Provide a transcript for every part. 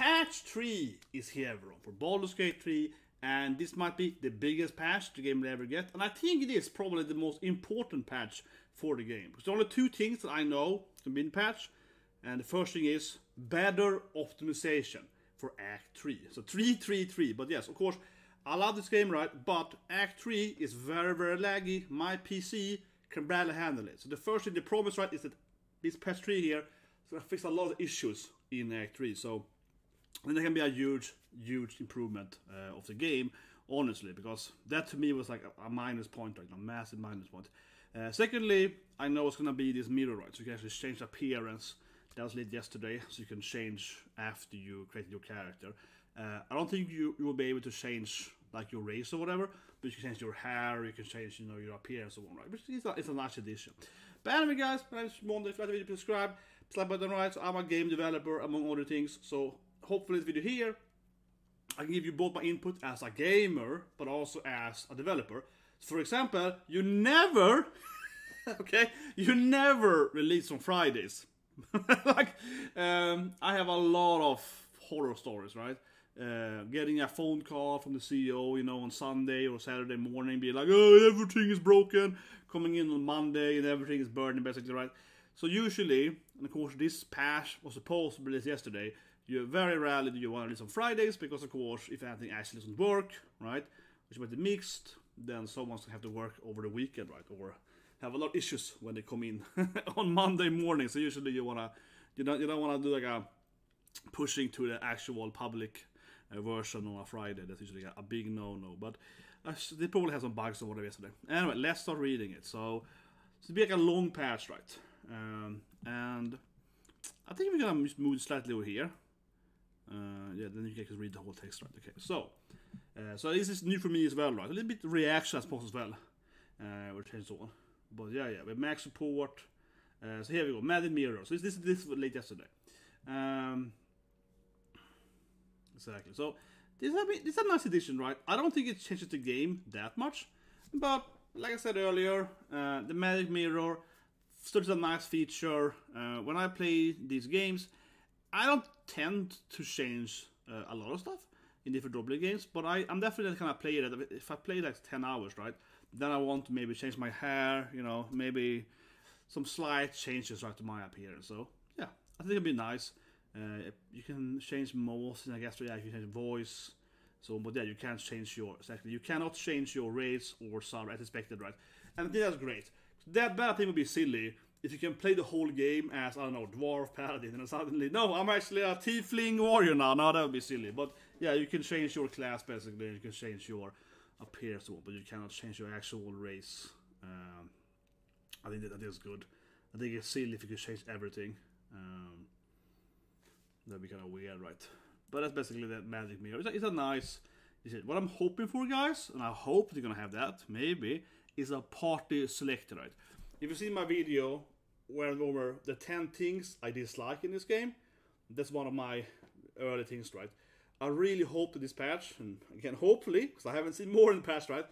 patch 3 is here, everyone, for Baldur's Gate 3, and this might be the biggest patch the game will ever get, and I think it is probably the most important patch for the game. There's only two things that I know can be in patch, and the first thing is better optimization for Act 3. So 333, but yes, of course, I love this game, right? But Act 3 is very, very laggy. My PC can barely handle it. So the first thing they promise, right, is that this patch 3 here is going to fix a lot of issues in Act 3. So then there can be a huge, huge improvement uh, of the game, honestly, because that to me was like a, a minus point, like a massive minus point. Uh, secondly, I know it's gonna be this mirror, right? So you can actually change appearance. That was lit yesterday, so you can change after you create your character. Uh, I don't think you, you will be able to change like your race or whatever, but you can change your hair, you can change you know your appearance or whatever. But it's a, it's a nice addition. But anyway, guys, my name is. If you like the video, subscribe. Slap button right. So I'm a game developer among other things. So hopefully this video here, I can give you both my input as a gamer, but also as a developer. For example, you never, okay, you never release on Fridays. like, um, I have a lot of horror stories, right? Uh, getting a phone call from the CEO, you know, on Sunday or Saturday morning, being like, "Oh, everything is broken." Coming in on Monday and everything is burning, basically, right? So usually, and of course, this patch was supposed to be released yesterday. You very rarely do you want to release on Fridays because, of course, if anything actually doesn't work, right, which might be mixed, then someone's gonna have to work over the weekend, right, or have a lot of issues when they come in on Monday morning. So usually you wanna, you don't, you don't wanna do like a pushing to the actual public uh, version on a Friday. That's usually a, big no-no. But they probably have some bugs or whatever yesterday. Anyway, let's start reading it. So, it'll be like a long patch, right? Um, and I think we're gonna move slightly over here. Uh, yeah, then you can read the whole text, right? Okay, so uh, so this is new for me as well, right? A little bit reaction I suppose as well. Uh, we'll change the on. But yeah, yeah, we have Mac support. Uh, so here we go, Madden Mirror. So this this this was late yesterday. Um, exactly. So this is, this is a nice addition, right? I don't think it changes the game that much, but like I said earlier, uh, the Magic Mirror is a nice feature. Uh, when I play these games, I don't tend to change uh, a lot of stuff in different roleplay games, but I, I'm definitely kind of player that if I play like 10 hours, right, then I want to maybe change my hair, you know, maybe some slight changes right to my appearance. So yeah, I think it'd be nice. Uh, you can change most, I guess. Yeah, you can change voice. So, but yeah, you can't change your exactly. You cannot change your race or sub as expected, right? And I think that's great. That bad thing would be silly if you can play the whole game as I don't know dwarf paladin and suddenly no, I'm actually a tiefling warrior now. No, that would be silly. But yeah, you can change your class basically. You can change your appearance, but you cannot change your actual race. Um, I think that, that is good. I think it's silly if you could change everything. Um, that'd be kind of weird, right? But that's basically the magic mirror. It's a, it's a nice. It, what I'm hoping for, guys, and I hope they're gonna have that. Maybe is a party selector, right? If you see my video I'm over the 10 things I dislike in this game, that's one of my early things, right? I really hope that this patch, and again, hopefully, because I haven't seen more in the patch, right?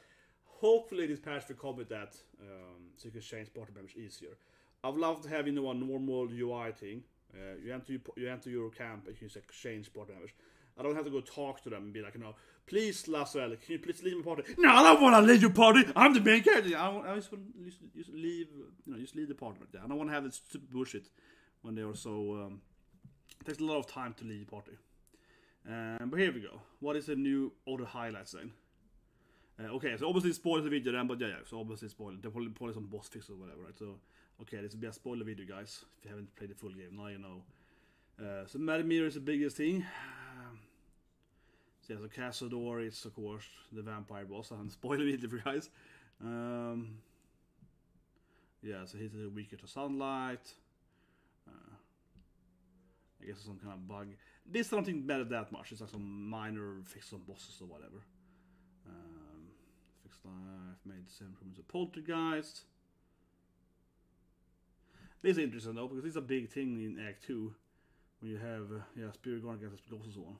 Hopefully, this patch will with that, um, so you can change party members easier. I would love to have you know a normal UI thing. Uh, you enter you enter your camp and you can change party members. I don't have to go talk to them and be like, you know, please, Lae'zel, can you please leave my party? No, I don't want to leave your party. I'm the main character. I, I just want to just, just leave, you know, just leave the party. Right there. I don't want to have this stupid bullshit when they are so. Um, it takes a lot of time to leave the party. Um, but here we go. What is the new other highlights then? Uh, okay, so obviously spoil the video then, but yeah, yeah, so obviously spoil. They probably, probably some boss fix or whatever, right? So, okay, this will be a spoiler video, guys. If you haven't played the full game, now you know. Uh, so Madamir is the biggest thing. So yeah, so Cazador is of course the vampire boss. I'm spoiling it for you guys. Um, yeah, so he's a weaker to sunlight. Uh, I guess some kind of bug. This I don't think matters that much. It's like some minor fix on bosses or whatever. Um, fixed life, made seven improvements of poltergeist. This is interesting though because is a big thing in Act Two when you have uh, yeah spirit going against ghosts and so on.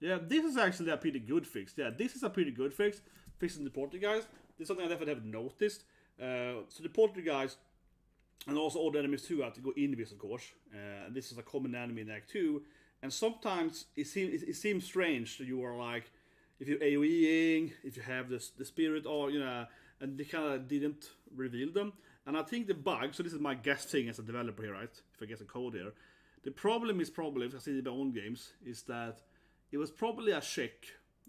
Yeah, this is actually a pretty good fix. Yeah, this is a pretty good fix. Fixing the poltergeist. This is something I definitely have noticed. Uh, so the poltergeist and also all the enemies too have to go invis, of course. Uh, this is a common enemy in Act 2. And sometimes it seems it, it seems strange that you are like, if you're AoEing, if you have this the spirit, or you know, and they kind of didn't reveal them. And I think the bug. So this is my guessing as a developer here, right? If I guess a code here, the problem is probably, if I see it in my own games, is that it was probably a check.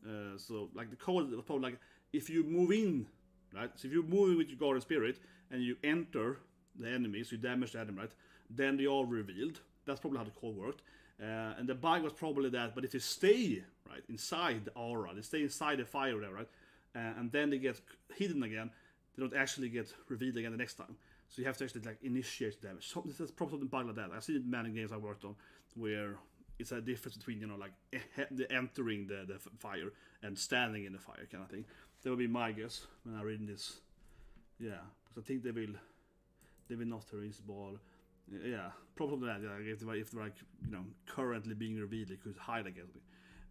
Uh, so like the code was probably like if you move in, right? So if you move in with your guardian spirit and you enter the enemy, so you damage the enemy, right? Then they are revealed. That's probably how the code worked. Uh, and the bug was probably that, but if you stay right inside the aura, they stay inside the fire there, right? Uh, and then they get hidden again, they don't actually get revealed again the next time. So you have to actually like initiate damage. So this is probably something bug like that. I've seen many games I worked on where it's a difference between you know like entering the, the fire and standing in the fire kind of thing. That would be my guess when I read this. Yeah, because I think they will they will not release ball. Yeah, probably that. Yeah, if they're, if they're like you know currently being revealed, they could hide against me.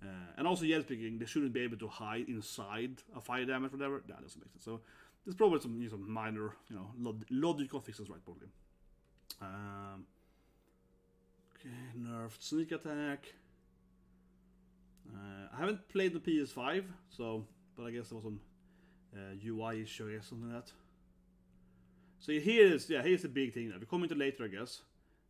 Uh, and also, yes, speaking, they shouldn't be able to hide inside a fire damage, whatever. That doesn't make sense. So there's probably some, you know, some minor, you know, log- logical fixes, right? Probably. Um, okay, nerfed sneak attack. Uh, I haven't played the PS5, so but I guess there was some uh, UI issue, I guess, something like that. So here is, yeah, here's the big thing. That We're coming to later, I guess.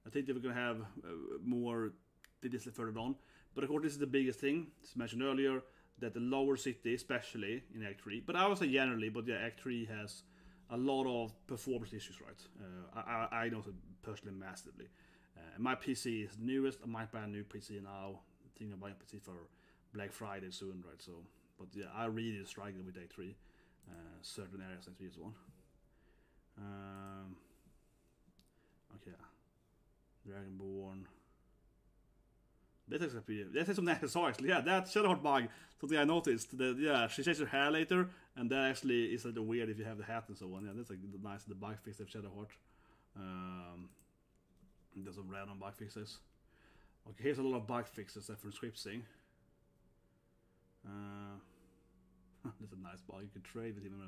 I think that we're gonna have uh, more details further on. But of course, this is the biggest thing, as mentioned earlier, that the lower city, especially in Act 3, but I would say generally, but yeah, Act 3 has a lot of performance issues, right? Uh, I, I know it personally massively. Uh, my PC is newest. I might buy a new PC now. I'm thinking of buying a PC for Black Friday soon, right? So, but yeah, I really struggle with Act 3. Uh, certain areas in 3 is one. Um, okay. Dragonborn. That is pretty. That is something I saw actually. Yeah, that Shadowheart bug. Something I noticed. That yeah, she changes her hair later, and that actually is a little weird if you have the hat and so on. Yeah, that's like the nice the bug fix of Shadowheart. Um, there's some random bug fixes. Okay, here's a lot of bug fixes that from scripting. Uh, that's a nice bug. You can trade with him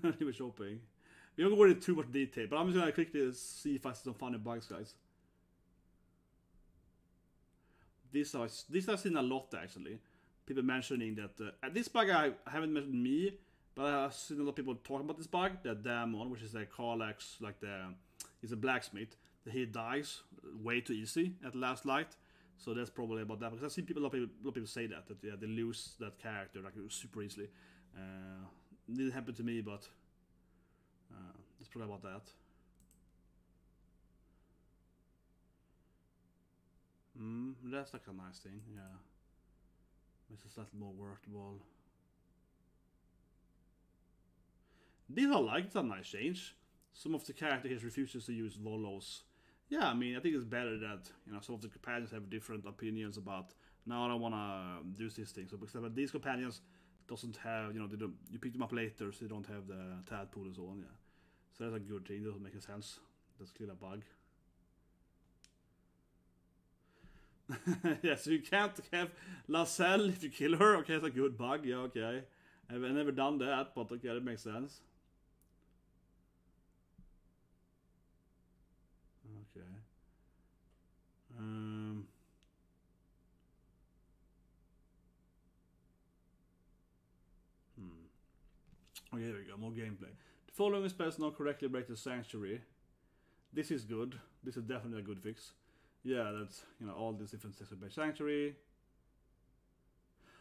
when he was shopping. We don't go into too much detail, but I'm just gonna quickly see if I see some funny bugs, guys. This I this I've seen a lot actually. People mentioning that uh, this bug I, haven't mentioned me, but I've seen a lot of people talking about this bug. That the Dammon, which is a Karlach's like the he's a blacksmith. He dies way too easy at last light. So that's probably about that. Because I've seen people a lot of people, lot of people say that that yeah they lose that character like super easily. Uh, didn't happen to me, but uh, it's probably about that. Mm, that's like a nice thing, yeah. This is a little more workable. These I like, it's a nice change. Some of the characters refuses to use Volos. Yeah, I mean, I think it's better that, you know, some of the companions have different opinions about, now I don't want to um, do this thing. So, because these companions doesn't have, you know, they don't, you pick them up later, so they don't have the tadpole and so on, yeah. So that's a good thing, doesn't make sense. That's clearly a bug. yeah, so you can't have Lae'zel if you kill her. Okay, that's a good bug. Yeah, okay. I've never done that, but okay, that makes sense. Okay. Um. Hmm. Okay, here we go. More gameplay. The following spells not correctly break the sanctuary. This is good. This is definitely a good fix yeah, that's you know all these different sections by sanctuary.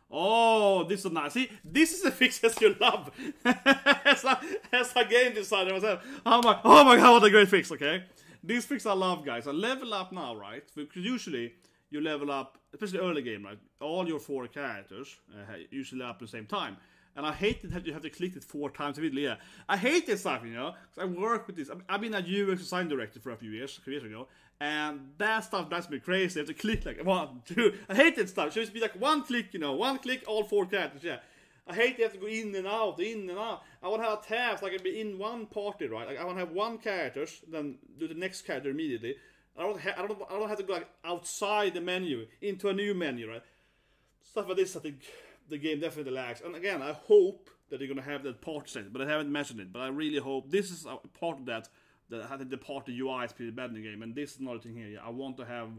Oh, this is nice. See, this is the fixes you love. as, a, as a game designer myself, oh my, oh my god, what a great fix! Okay, this fix I love, guys. I level up now, right? Because usually you level up, especially early game, right? All your four characters uh, usually up at the same time. And I hate that you have to click it four times immediately. Yeah, I hate this stuff, you know. I work with this. I've been a UX design director for a few years, a few years ago, and that stuff drives me crazy. I have to click like one, two. I hate that stuff. It should be like one click, you know, one click, all four characters. Yeah. I hate you have to go in and out, in and out. I want to have a tab so I can be in one party, right? Like I want to have one character, then do the next character immediately. I don't, ha- I don't, I don't have to go like outside the menu into a new menu, right? Stuff like this, I think the game definitely lacks. And again, I hope that they're gonna have that part set, but I haven't mentioned it. But I really hope this is a part of that that I think the party UI is pretty bad in the game, and this is another thing here. Yeah, I want to have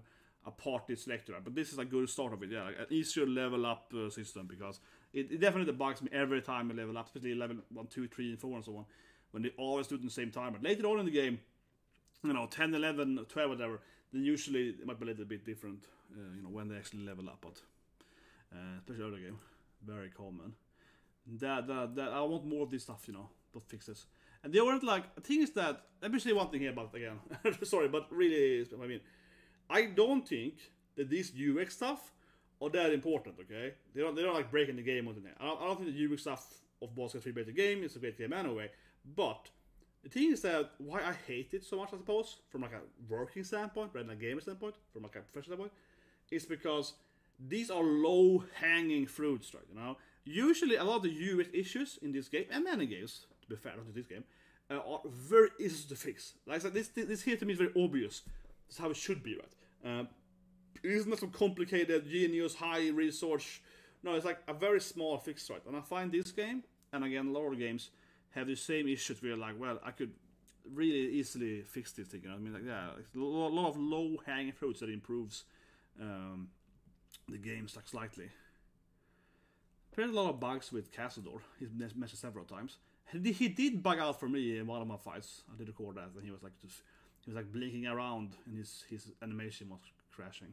a party selector, but this is a good start of it. Yeah, like an easier level up uh, system because it, it, definitely bugs me every time I level up, especially level one, two, three, and four, and so on, when they always do it at the same time. But later on in the game, you know, 10, 11, 12, whatever, then usually it might be a little bit different, uh, you know, when they actually level up. But uh, especially early game, very common. That, that, that I want more of this stuff, you know, those fixes. And they weren't like the thing is that let me say one thing here about again. Sorry, but really, I mean, I don't think that this UX stuff are that important. Okay, they don't they don't like breaking the game or anything. I don't, I don't think the stuff of Baldur's Gate 3 better game. It's a great game anyway. But the thing is that why I hate it so much, I suppose, from like a working standpoint, rather than a gamer standpoint, from like a professional standpoint, is because these are low hanging fruits, right? You know, usually a lot of the UX issues in this game and many games, to be fair, not in this game, uh, are very easy to fix. Like this this here to me is very obvious. That's how it should be, right? Um, it isn't some complicated, genius, high resource. No, it's like a very small fix, right? And I find this game, and again, lower games have the same issues where like, well, I could really easily fix this thing. You know? I mean, like, yeah, a lot of low hanging fruits that improves um, the game like slightly. Apparently, a lot of bugs with Cazador. He's mentioned several times. He did bug out for me in one of my fights. I did record that, and he was like just he was like blinking around, and his his animation was crashing.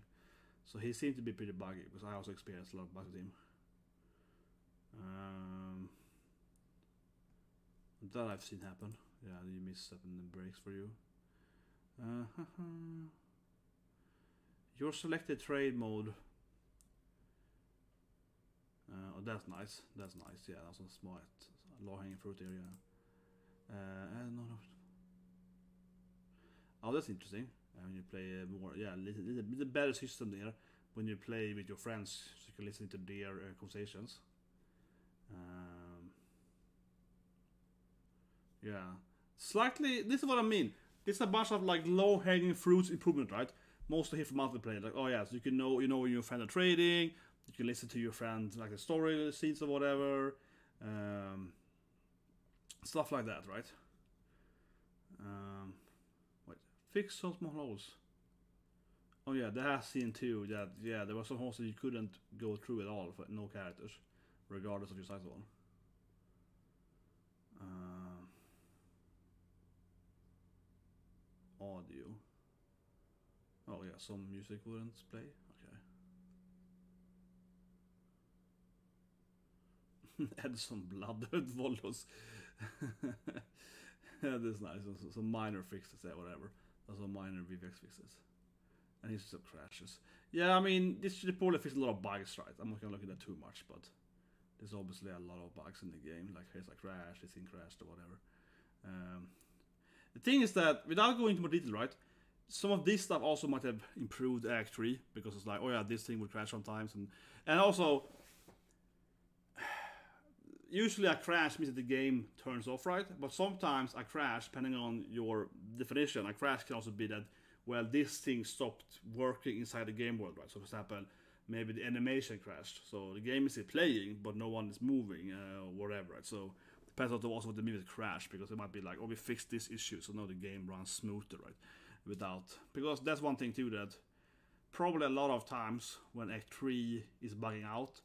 So he seemed to be pretty buggy because I also experienced a lot of bugs with him. Um, that I've seen happen. Yeah, you miss stuff and then breaks for you. Uh, Your selected trade mode. Uh, oh, that's nice. That's nice. Yeah, that's a smart, low hanging fruit area. Uh, no, no. Oh, that's interesting. Uh, when you play uh, more, yeah, little, little, little better system there when you play with your friends, so you can listen to their uh, conversations. Um, yeah, slightly. This is what I mean. This is a bunch of like low hanging fruits improvement, right? Mostly here from multiplayer. Like, oh yeah, so you can know you know when your friends are trading. You can listen to your friends like the story scenes or whatever. Um, stuff like that, right? Um, fix some small holes. Oh yeah, that has seen too. That yeah, there was some holes that you couldn't go through at all for no characters, regardless of your size one. Um, audio. Oh yeah, some music wouldn't play. Okay. Add some blood Volos. that is nice. Some minor fixes there, whatever. That's some minor VFX fixes. And he still crashes. Yeah, I mean, this should probably fix a lot of bugs, right? I'm not gonna look at that too much, but there's obviously a lot of bugs in the game. Like here's a crash, this thing crashed or whatever. Um, the thing is that without going into more detail, right? Some of this stuff also might have improved Act 3 because it's like, oh yeah, this thing will crash sometimes, and and also usually a crash means that the game turns off, right? But sometimes a crash, depending on your definition, a crash can also be that well, this thing stopped working inside the game world, right? So, for example, maybe the animation crashed, so the game is still playing, but no one is moving, uh, or whatever, right? So depends on also what the with crash, because it might be like, oh, we fixed this issue, so now the game runs smoother, right? Without because that's one thing too that probably a lot of times when Act Three is bugging out,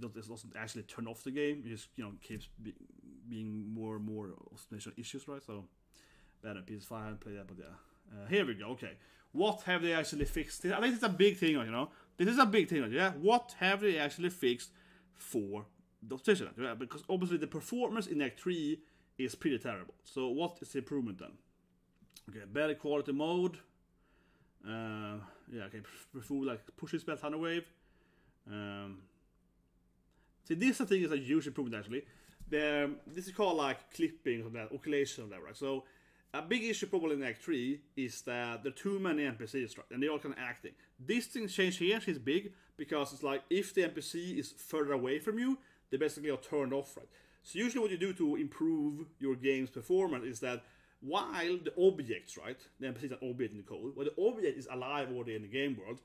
it doesn't actually turn off the game. It just you know keeps be, being more and more automation issues, right? So better PS5 I played that, but yeah. Uh, here we go. Okay, what have they actually fixed? I think it's a big thing, you know. This is a big thing, yeah. What have they actually fixed for the PlayStation? Yeah? Because obviously the performance in Act Three is pretty terrible. So what is the improvement then? Okay, better quality mode. Uh, yeah, okay, prefer like pushes spell thunder wave. Um, see, this I think is a huge improvement actually. The, um, this is called like clipping or that, or that, right? So a big issue probably in Act 3 is that there are too many NPCs, right? And they're all kind of acting. This thing change here is big because it's like if the NPC is further away from you, they basically are turned off, right? So usually what you do to improve your game's performance is that while the objects, right, the NPC is an object in the code, while the object is alive already in the game world,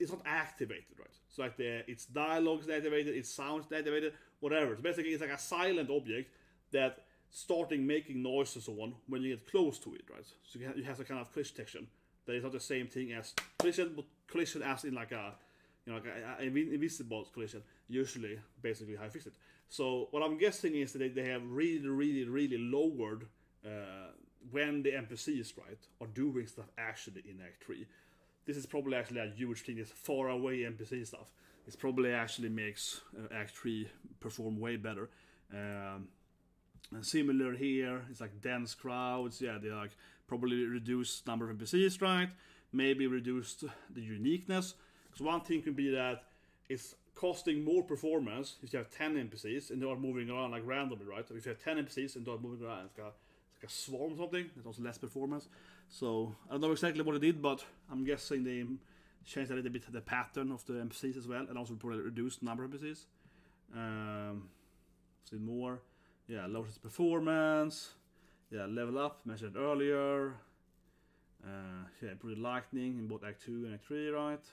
it's not activated, right? So like the its dialogue is activated, its sounds activated, whatever. So basically, it's like a silent object that starting making noise and so on when you get close to it, right? So you have, you have a kind of collision that is not the same thing as collision, but collision as in like a you know like a, a invisible collision. Usually, basically, how I fix it. So what I'm guessing is that they, they have really, really, really lowered uh, when the NPCs right are doing stuff actually in Act Three. This is probably actually a huge thing. This far away NPC stuff. This probably actually makes uh, Act Three perform way better. Um, and similar here, it's like dense crowds. Yeah, they like probably reduced number of NPCs, right? Maybe reduced the uniqueness. Because one thing could be that it's costing more performance if you have 10 NPCs and they are moving around like randomly, right? If you have 10 NPCs and they are moving around, it's like a, it's like a swarm or something, it's also less performance. So I don't know exactly what it did, but I'm guessing they changed a little bit the pattern of the NPCs as well, and also probably reduced number of NPCs. Um, see more. Yeah, lowers performance. Yeah, level up, mentioned earlier. Uh, yeah, improved lightning in both Act 2 and Act 3, right?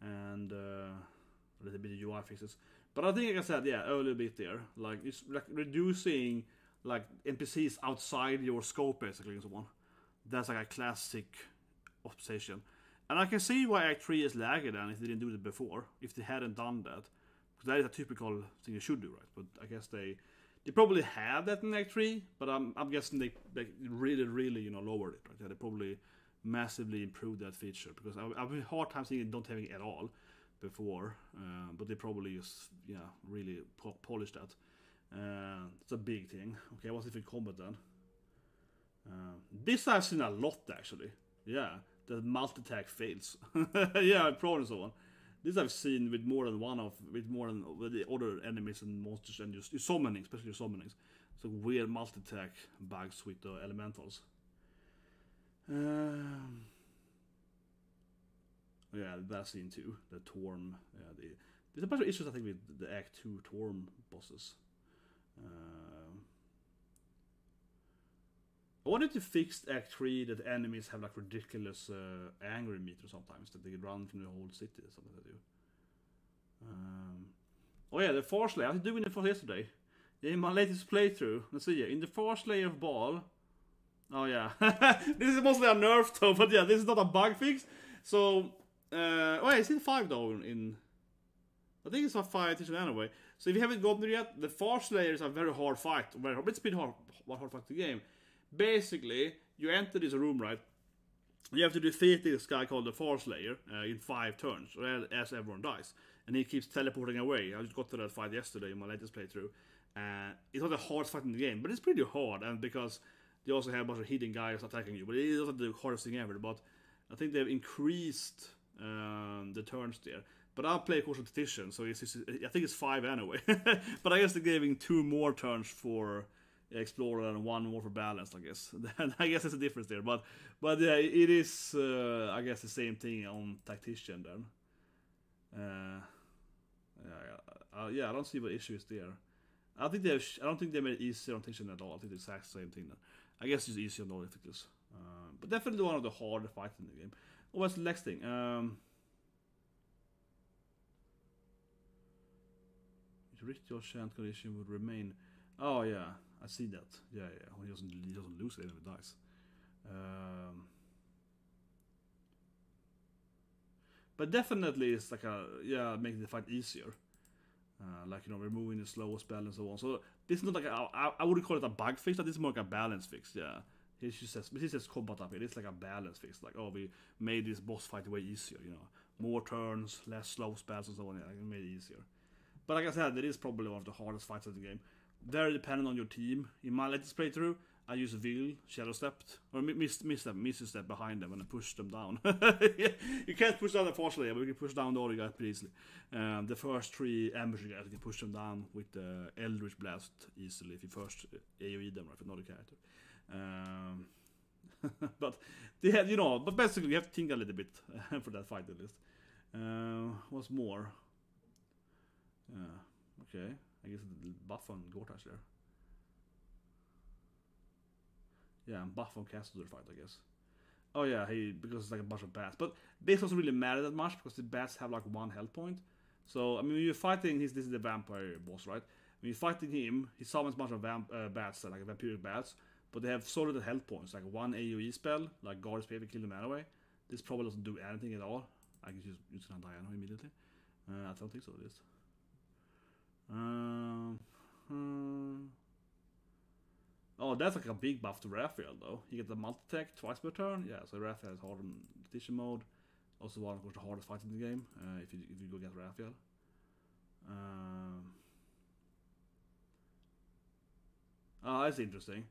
And uh, a little bit of UI fixes. But I think, like I said, yeah, a little bit there. Like, it's like reducing like NPCs outside your scope, basically, and so on. That's like a classic optimization. And I can see why Act 3 is lagging then if they didn't do it before, if they hadn't done that. Because that is a typical thing you should do, right? But I guess they they probably had that in Act 3, but I'm, I'm guessing they, they really, really, you know, lowered it, right? Yeah, they probably massively improved that feature because I, I've had a hard time seeing it don't having it at all before, uh, but they probably just, yeah, really po- polished that. Uh, it's a big thing. Okay, what's if in combat then? Uh, this I've seen a lot actually. Yeah, the multi-attack fails. yeah, prone and so on. This I've seen with more than one of, with more than with the other enemies and monsters and just summoning, especially summonings. So weird multi-attack bugs with the elementals. Um, yeah, that scene too. The Torm. Yeah, the, there's a bunch of issues I think with the Act Two Torm bosses. Um, I wanted to fix Act 3 that enemies have like ridiculous uh, angry meter sometimes that they run from the whole city or something like do. Um, oh yeah, the Force Layer. I was doing it for yesterday. In my latest playthrough. Let's see here. In the Force Layer of ball. Oh yeah. this is mostly a nerf though, but yeah, this is not a bug fix. So, uh, oh yeah, it's in 5 though in... I think it's a 5 edition anyway. So if you haven't gotten there yet, the Force Layer is a very hard fight. Very hard, it's been hard, hard fight the game basically, you enter this room, right? You have to defeat this guy called the Force Layer uh, in five turns, as everyone dies. And he keeps teleporting away. I just got to that fight yesterday in my latest playthrough. Uh, it's not the hardest fight in the game, but it's pretty hard. And because they also have a bunch of hidden guys attacking you, but it is not the hardest thing ever. But I think they've increased um, the turns there. But I'll play course competition, so it's, it's, I think it's five anyway. but I guess they're giving two more turns for Explorer and one more for balance, I guess. I guess there's a difference there, but but yeah, it is uh, I guess the same thing on tactician then. Uh, yeah, uh, yeah, I don't see what issue is there. I think they have, I don't think they made it easier on tactician at all. I think it's the exact same thing. Then. I guess it's easier on difficulties, uh, but definitely one of the harder fights in the game. Oh, what's the next thing? Um, ritual chant condition would remain. Oh yeah. I see that. Yeah, yeah. He doesn't, he doesn't lose it if it dies. Um, but definitely, it's like a yeah, making the fight easier. Uh, like you know, removing the slowest spell and so on. So this is not like a, I, I wouldn't call it a bug fix. But this is more like a balance fix. Yeah. He just says, he says combat up here. It's like a balance fix. Like oh, we made this boss fight way easier. You know, more turns, less slow spells and so on. Yeah, it made it easier. But like I said, it is probably one of the hardest fights in the game very dependent on your team. In my latest playthrough, I use Vil, Shadow Stepped, or miss, miss them, miss step behind them and I push them down. you can't push down the force layer, but you can push down the other guys pretty easily. Um, the first three ambush guys, you can push them down with the Eldritch Blast easily if you first AoE them right, with another character. Um, but they had, you know, but basically you have to think a little bit for that fight at least. Uh, what's more? Uh, okay. I guess buff on Gortash there. Yeah, and buff on Castle fight, I guess. Oh yeah, he because it's like a bunch of bats. But this doesn't really matter that much because the bats have like one health point. So I mean, when you're fighting, his this is the vampire boss, right? When you're fighting him, he summons a bunch of vamp- uh, bats, like vampiric bats, but they have so little health points, like one AoE spell, like Guard Spear kill them anyway. This probably doesn't do anything at all. I guess you're just gonna die immediately. Uh, I don't think so, at least. Um, hmm. Oh, that's like a big buff to Raphael though. You get the multi attack twice per turn. Yeah, so Raphael is hard in competition mode. Also one of the hardest fight in the game. Uh, if you if you go get Raphael. Um, oh, that's interesting.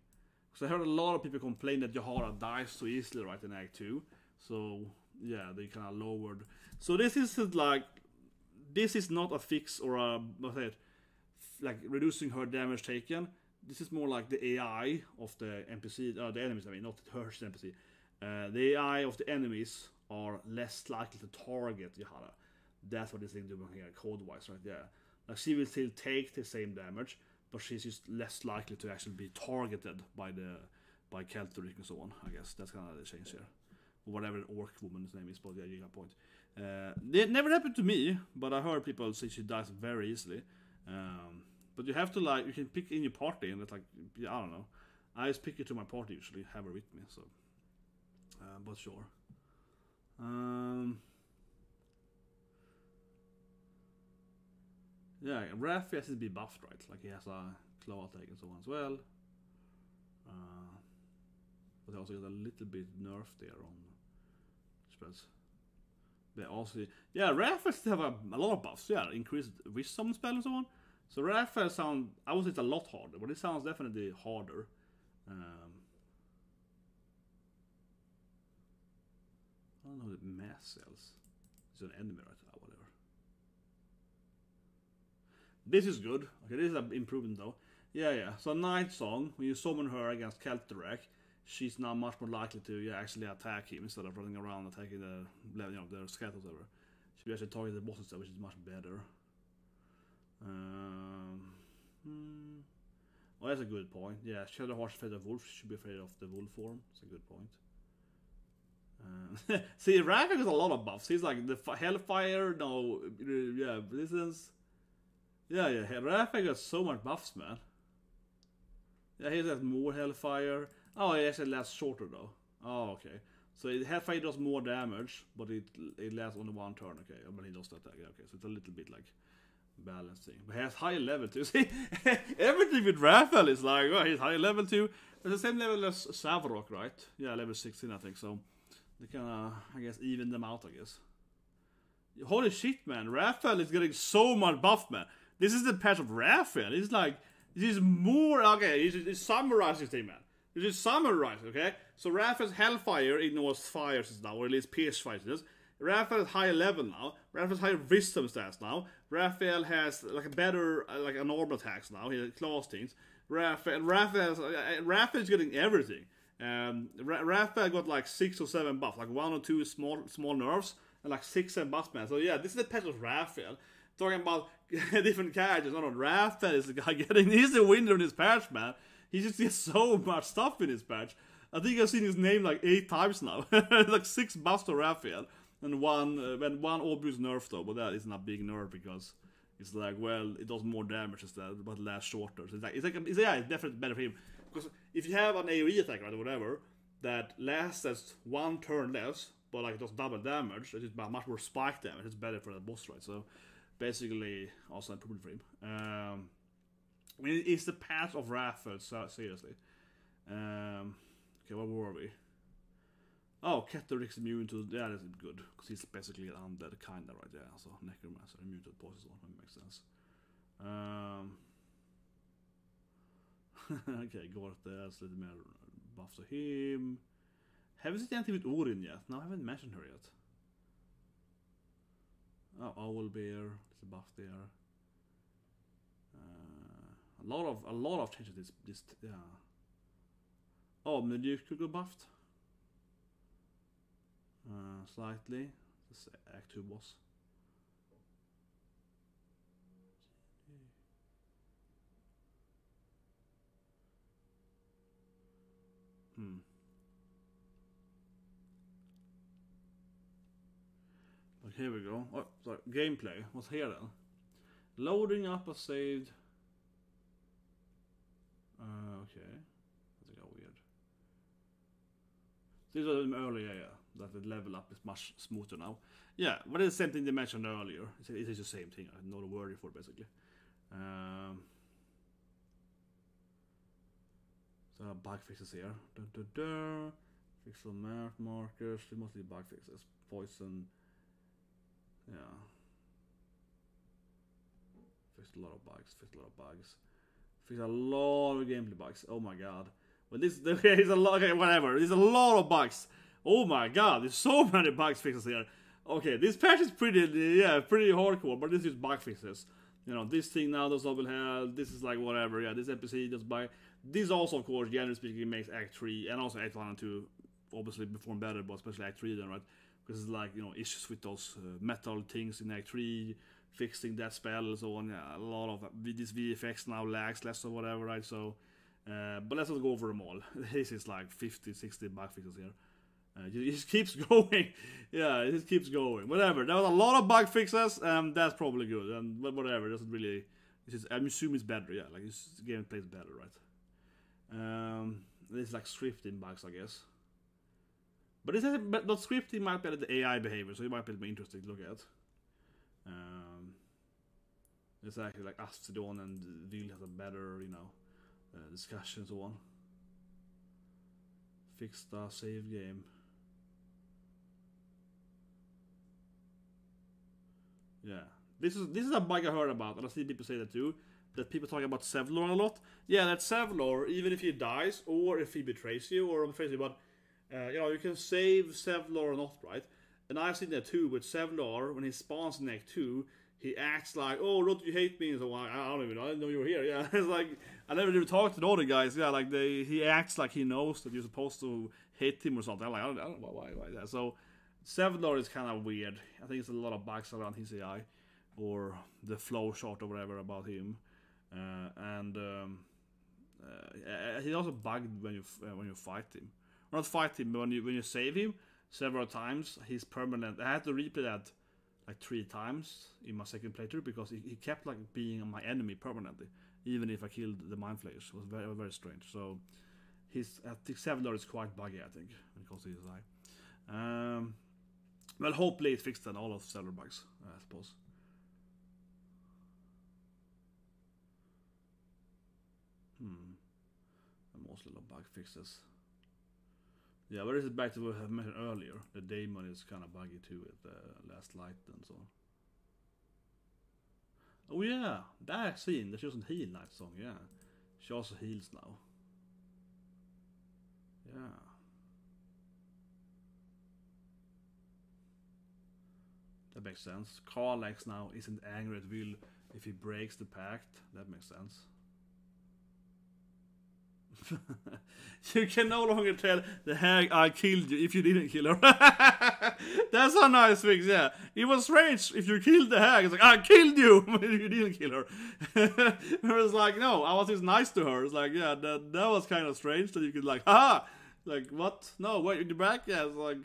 Because I heard a lot of people complain that Jaheira dies so easily right in Act Two. So yeah, they kind of lowered. So this is like this is not a fix or a what's it, like reducing her damage taken this is more like the AI of the NPC, uh, the enemies. I mean, not her NPC. Uh, the AI of the enemies are less likely to target Jaheira. That's what this thing doing here, code-wise, right there. Like she will still take the same damage, but she's just less likely to actually be targeted by the by Ketheric and so on. I guess that's kind of the change here. Whatever orc woman's name is, but yeah, you got point. Uh, it never happened to me, but I heard people say she dies very easily. Um, but you have to like you can pick in your party, and it's like I don't know. I just pick it to my party usually, have her with me. So, uh, but sure. Um, yeah, Raph has to be buffed, right? Like he has a claw attack and so on as well. Uh, but he also got a little bit nerf there on spells. They also, yeah, Raph has to have a, a lot of buffs. Yeah, increased wisdom spell and so on. So Raphael sound I would say it's a lot harder, but it sounds definitely harder. Um, I don't know the mass cells. It's an enemy right now, whatever. This is good. Okay, this is an improvement though. Yeah, yeah. So Night Song, when you summon her against Ketheric, she's now much more likely to yeah actually attack him instead of running around attacking the you know the skeletons or whatever. She actually target the boss instead, which is much better. Um, hmm. Well, that's a good point. Yeah, Shadowheart's afraid of wolf. Should be afraid of the wolf form. That's a good point. Uh, see, Ravik has a lot of buffs. He's like the Hellfire. No, yeah, resistance. Yeah, yeah. Ravik has so much buffs, man. Yeah, he has more Hellfire. Oh, he actually lasts shorter though. Oh, okay. So Hellfire does more damage, but it it lasts only one turn. Okay, but he does that. Okay, so it's a little bit like balancing. But he has high level too. See, everything with Raphael is like, oh, he's high level too. It's the same level as Sarevok, right? Yeah, level 16, I think. So they kind of, I guess, even them out, I guess. Holy shit, man. Raphael is getting so much buff, man. This is the patch of Raphael. It's like, this is more, okay, he's, he's summarizing thing, man. This is summarizing, okay? So Raphael's Hellfire ignores fires now, or at least pierce fires. Raphael is higher level now. Raphael has higher wisdom stats now. Raphael has like a better uh, like a normal attacks now. He has claws things. Raphael Raphael uh, Raphael is getting everything. Um, Raphael got like six or seven buffs, like one or two small small nerfs, and like six seven buffs, man. So yeah, this is the patch of Raphael. Talking about different characters. No, no, Raphael is the guy getting. He's the winner in his patch, man. He just gets so much stuff in his patch. I think I've seen his name like eight times now. like six buffs to Raphael and one uh, when one obvious nerf though, but that isn't a big nerf because it's like well it does more damage instead, but lasts shorter. So it's like it's like it's, yeah, it's definitely better for him because if you have an AOE attack right or whatever that lasts as one turn less, but like it does double damage, it's much more spike damage. It's better for the boss right. So basically also improvement for him. Um, I mean, it's the path of so seriously. Um, okay, where were we? Oh, Ketheric's immune to that is good because he's basically an undead kinda right there. So necromancer immune to poison, that makes sense. Um, okay, Gortash, little more buff to him. Haven't seen anything with Orin yet. No, I haven't mentioned her yet. Oh, Owl Bear, there's a buff there. Uh, a lot of a lot of changes. This this yeah. Oh, Medusa got buffed. Uh, slightly. This Act 2 boss. Hmm. But here we go. Oh, sorry. Gameplay. What's here then? Loading up a saved Okay. That's got weird. This was earlier, yeah. That the level up is much smoother now. Yeah, but it's the same thing they mentioned earlier. It's, it is the same thing. I know the word for it, basically. Um, so bug fixes here. Dun, dun, dun. Pixel map markers. They mostly bug fixes. Poison. Yeah. Fixed a lot of bugs. Fixed a lot of bugs. Fixed a lot of gameplay bugs. Oh my god. Well, this okay, is a lot. Okay, whatever. There's a lot of bugs. Oh my god, there's so many bug fixes here. Okay, this patch is pretty, yeah, pretty hardcore, but this is bug fixes. You know, this thing now does double hell. This is like whatever. Yeah, this NPC does bug. This also, of course, generally speaking, makes Act Three and also Act One and Two obviously perform better, but especially Act Three then, right? Because it's like you know issues with those uh, metal things in Act Three, fixing that spell so on. Yeah, a lot of these VFX now lags less or whatever, right? So, uh, but let's not go over them all. This is like 50, 60 bug fixes here. Uh, it just keeps going. yeah, it just keeps going. Whatever. There was a lot of bug fixes, and that's probably good. And but whatever, it doesn't really. It's just, I'm assuming it's better. Yeah, like this game plays better, right? Um, it's like scripting bugs, I guess. But but not scripting might be the AI behavior, so it might be more interesting to look at. Um, it's actually like Astarion and Vil has a better, you know, uh, discussion and so on. Fix the save game. Yeah. This is this is a bug I heard about, and I see people say that too. That people talk about Zevlor a lot. Yeah, that Zevlor, even if he dies or if he betrays you or betrays you, but uh, you know you can save Zevlor or not, right? And I've seen that too with Zevlor when he spawns in Act Two. He acts like, "Oh, don't you hate me?" And so I, I don't even know. I didn't know you were here. Yeah, it's like I never even talked to the other guys. Yeah, like they, he acts like he knows that you're supposed to hate him or something. I'm like, I don't, I don't know why, why that. So Zevlor is kind of weird. I think it's a lot of bugs around his AI or the flow shot or whatever about him. Uh, and um, uh, he's also bugged when you uh, when you fight him. Not fight him, but when you when you save him several times, he's permanent. I had to replay that like three times in my second playthrough because he, he kept like being my enemy permanently, even if I killed the mind flayers. It was very very strange. So his I think Zevlor is quite buggy. I think when it comes to his eye. Um, well, hopefully it fixed then all of Zevlor bugs. I suppose. Hmm. Mostly little bug fixes. Yeah, but this is back to what I mentioned earlier. The Dammon is kind of buggy too with the uh, last light and so on. Oh yeah, that scene. That she doesn't heal Night Song. Yeah, she also heals now. Yeah. Makes sense. Karlax now isn't angry at Vil if he breaks the pact. That makes sense. you can no longer tell the hag I killed you if you didn't kill her. That's a nice fix, yeah. It was strange if you killed the hag. It's like, I killed you, but you didn't kill her. it was like, no, I was just nice to her. It's like, yeah, that, that was kind of strange that you could, like, haha! Like, what? No, wait, you're back? Yeah, it's like,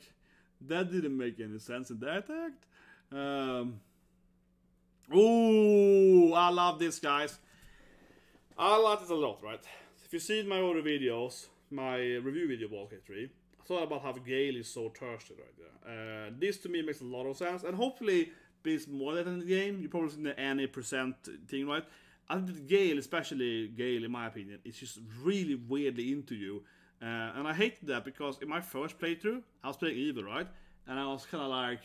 that didn't make any sense in that act. Um, ooh, I love this, guys. I like this a lot, right? If you see my other videos, my review video of Baldur's 3, I thought about how Gale is so thirsty right there. Uh, this to me makes a lot of sense, and hopefully brings more than the game. You probably seen the any percent thing, right? I think Gale, especially Gale, in my opinion, is just really weirdly into you. Uh, and I hated that because in my first playthrough, I was playing evil, right? And I was kind of like,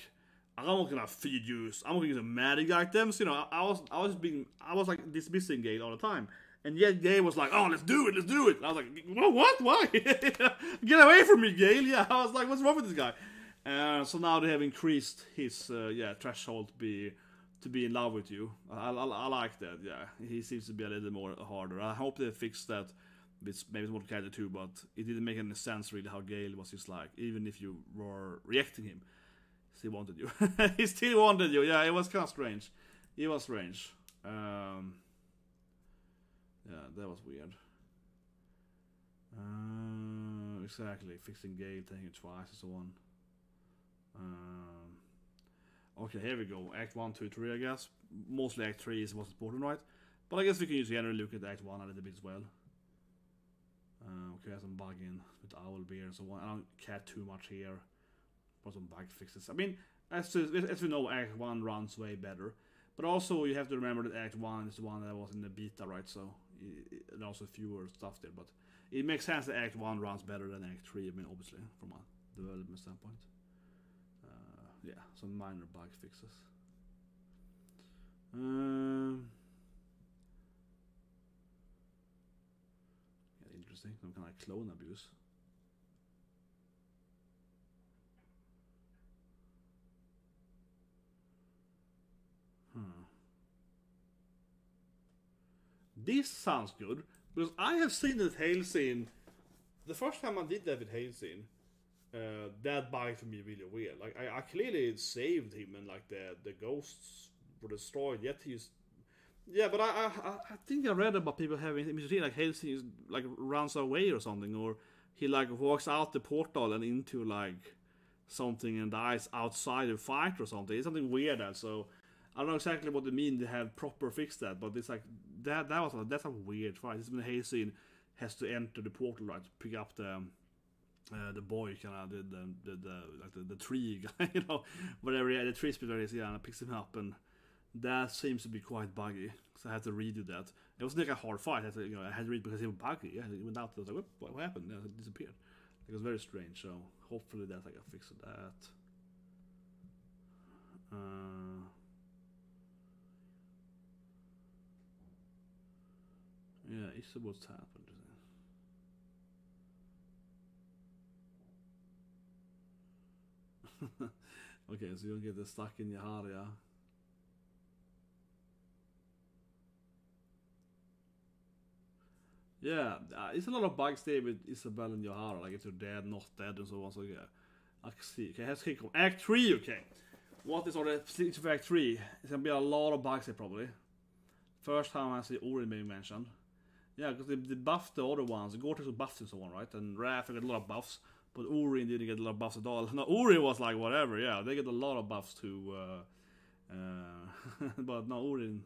I'm not gonna feed you. I'm not gonna use magic items. You know, I, I was, I was being, I was like dismissing Gale all the time. And yet Gale was like, "Oh, let's do it, let's do it." And I was like, "What? What? Why? Get away from me, Gale!" Yeah, I was like, "What's wrong with this guy?" Uh, so now they have increased his uh, yeah threshold to be to be in love with you. I, I, I, like that. Yeah, he seems to be a little more harder. I hope they fix that. Maybe it's more Kombat 2, but it didn't make any sense really how Gale was just like. Even if you were reacting him, he wanted you. he still wanted you. Yeah, it was kind of strange. It was strange. Um, yeah, that was weird. Uh, exactly, fixing Gale, taking it twice, and so on. Um, okay, here we go. Act 1, 2, 3, I guess. Mostly Act 3 is what's important, right? But I guess we can use generally look at Act 1 a little bit as well. Uh, okay, some bugging with Owlbear and so on. I don't care too much here. For some bug fixes. I mean, as, as we know, Act 1 runs way better. But also, you have to remember that Act 1 is the one that was in the beta, right? So, and also fewer stuff there. But it makes sense that Act 1 runs better than Act 3, I mean, obviously, from a development standpoint. Uh, yeah, some minor bug fixes. Um, yeah, interesting. Some kind of clone abuse. This sounds good because I have seen that Halsin. The first time I did David Halsin, uh, that bite for me really weird. Like I, I clearly saved him and like the the ghosts were destroyed. Yet he's yeah, but I, I I think I read about people having imagery like Halsin like runs away or something, or he like walks out the portal and into like something and dies outside the fight or something. It's something weird. So I don't know exactly what they mean. They have proper fixed that, but it's like that. That was a, that's a weird fight. This when Halsin has to enter the portal right to pick up the uh, the boy kind of the the, the the like the, the tree guy, you know, whatever. Yeah, the tree spitter is yeah, and picks him up, and that seems to be quite buggy. So I had to redo that. It was like a hard fight. I had to, you know, I had to read because it was buggy. Yeah, it went out. I was like, what, what happened? Yeah, it disappeared. It was very strange. So hopefully that I got fixed that. Uh, Yeah, it's what's happened. okay, so you'll get it stuck in your heart, yeah? Yeah, uh, it's a lot of bugs there with Isobel and Yohara, like if you're dead, not dead, and so on. So yeah, can see. Okay, let's kick. Act three. Okay, what is all the Streets of Act three? It's gonna be a lot of bugs here probably. First time I see Ori being mentioned. Yeah, because they, they buffed the other ones. Gortash was buffed and so on, right? And Raph got a lot of buffs, but Orin didn't get a lot of buffs at all. No, Orin was like whatever. Yeah, they get a lot of buffs too. Uh, uh, but no, Orin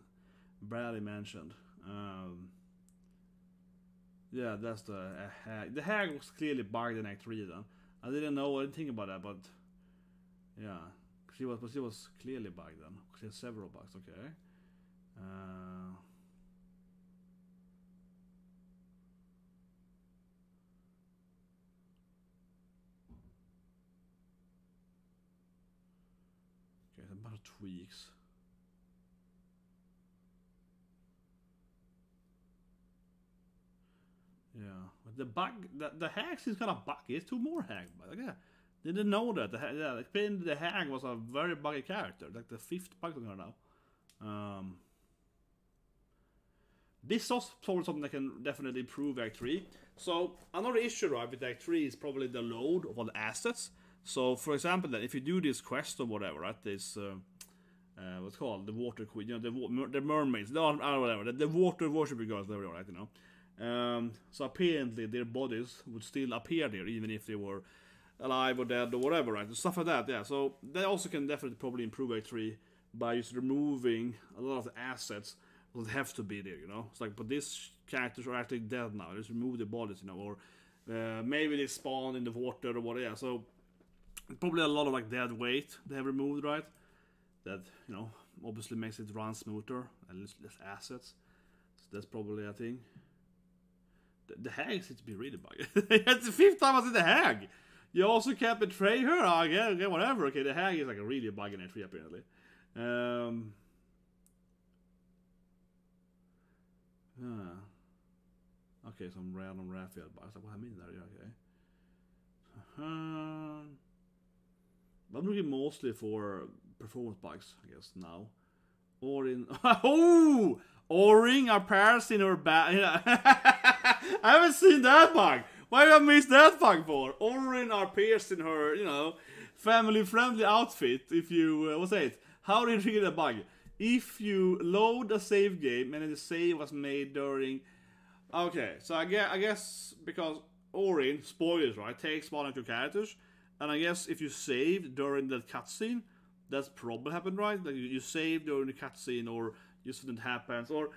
barely mentioned. Um, yeah, that's the uh, hag. The hag was clearly bugged in Act Three. Then I didn't know anything about that, but yeah, she was, but she was clearly bugged then. She had several bugs. Okay. Uh, tweaks. Yeah, but the bug, the, the hag is kind of buggy. It's two more hag bugs. Like, yeah, didn't know that. The, yeah, explained the hag was a very buggy character, like the fifth bug on her now. Um, this was probably something that can definitely improve Act 3. So, another issue right with Act 3 is probably the load of all the assets. So, for example, that if you do this quest or whatever, right, this uh, uh, what's called the water queen, you know, the the mermaids, no, whatever, the, the water worshiping girls, are, right, you know. Um, so apparently their bodies would still appear there, even if they were alive or dead or whatever, right? Stuff like that, yeah. So they also can definitely probably improve Act 3 by just removing a lot of the assets that have to be there, you know. It's like, but these characters are actually dead now. Just remove the bodies, you know, or uh, maybe they spawn in the water or whatever. So probably a lot of like dead weight they have removed, right? that you know obviously makes it run smoother and less, assets. So that's probably a thing. The, the hag seems to be really buggy. it's the fifth time I see the hag. You also can't betray her. Oh, yeah, okay, whatever. Okay, the hag is like a really buggy entry, apparently. Um. Ah. Okay, some random Raphael bugs. Like, what I mean there? Yeah, okay. Uh, I'm looking mostly for performance bugs, I guess, now. Or in. oh! Orin in her back. I haven't seen that bug. Why have I missed that bug for? Orin are pairs in her, you know, family friendly outfit. If you. Uh, what's that? How do you treat a bug? If you load a save game and the save was made during. Okay, so I guess, I guess because Orin, spoilers, right, takes one of your characters. And I guess if you saved during that cutscene, that's probably happened, right? Like you, you save during the cutscene, or just something happens, or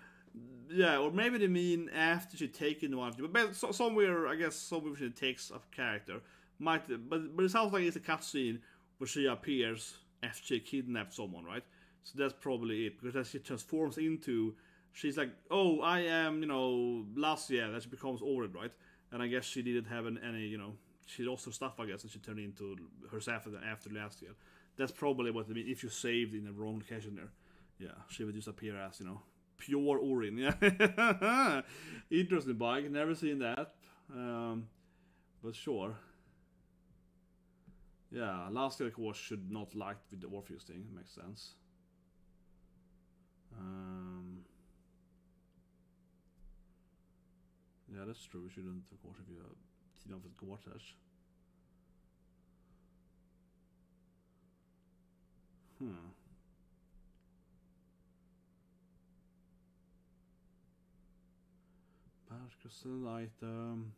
Yeah, or maybe they mean after she taken one. But so, somewhere, I guess, somewhere she takes a character might. But but it sounds like it's a cutscene where she appears after she kidnapped someone, right? So that's probably it because as she transforms into, she's like, oh, I am, you know, Lae'zel that she becomes Orin, right? And I guess she didn't have an, any, you know, she lost her stuff, I guess, and she turned into herself after Lae'zel. That's probably what I mean. If you saved in the wrong location there, yeah, she would just appear as, you know, pure Orin. Yeah, interesting bike. Never seen that, um, but sure. Yeah, Lae'zel of course should not like with the Orpheus thing. Makes sense. Um, yeah, that's true. We shouldn't, of course, if you uh, team up with Gortash. Hmm. Percussion item.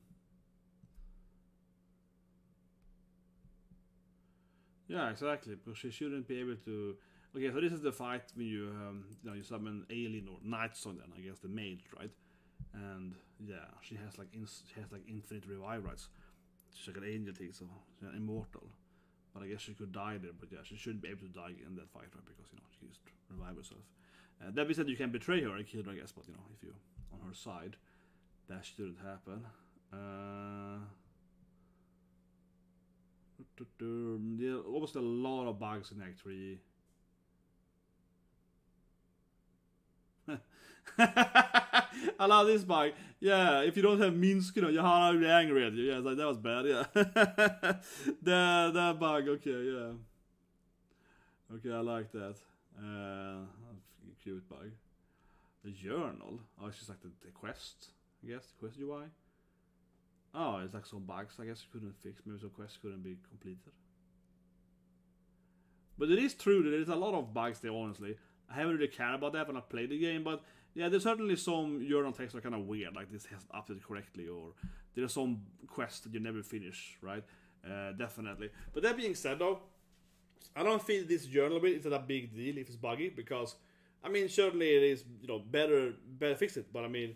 Yeah, exactly. Because she shouldn't be able to. Okay, so this is the fight when you, um, you know, you summon alien or knights on them against the mage, right? And yeah, she has like she has like infinite revive rights. She's like an angel thing, so she's an immortal. But I guess she could die there. But yeah, she shouldn't be able to die in that fight, right? Because you know she used revive herself. Uh, that being said, you can betray her and kill her, I guess. But you know, if you on her side, that shouldn't happen. Uh, there was a lot of bugs in Act 3. I love this bug. Yeah, if you don't have means, you know, Jaheira will be angry at you. Yeah, it's like, that was bad, yeah. that, that bug, okay, yeah. Okay, I like that. Uh, cute bug. The journal? Oh, it's just like the, the quest, I guess, the quest UI. Oh, it's like some bugs I guess you couldn't fix. Maybe some quests couldn't be completed. But it is true that there's a lot of bugs there, honestly. I haven't really cared about that when I played the game, but yeah, there's certainly some journal texts that are kind of weird, like this has updated correctly, or there's some quests that you never finish, right? Uh, definitely. But that being said, though, I don't feel this journal bit is a big deal if it's buggy, because, I mean, certainly it is, you know, better, better fix it, but I mean,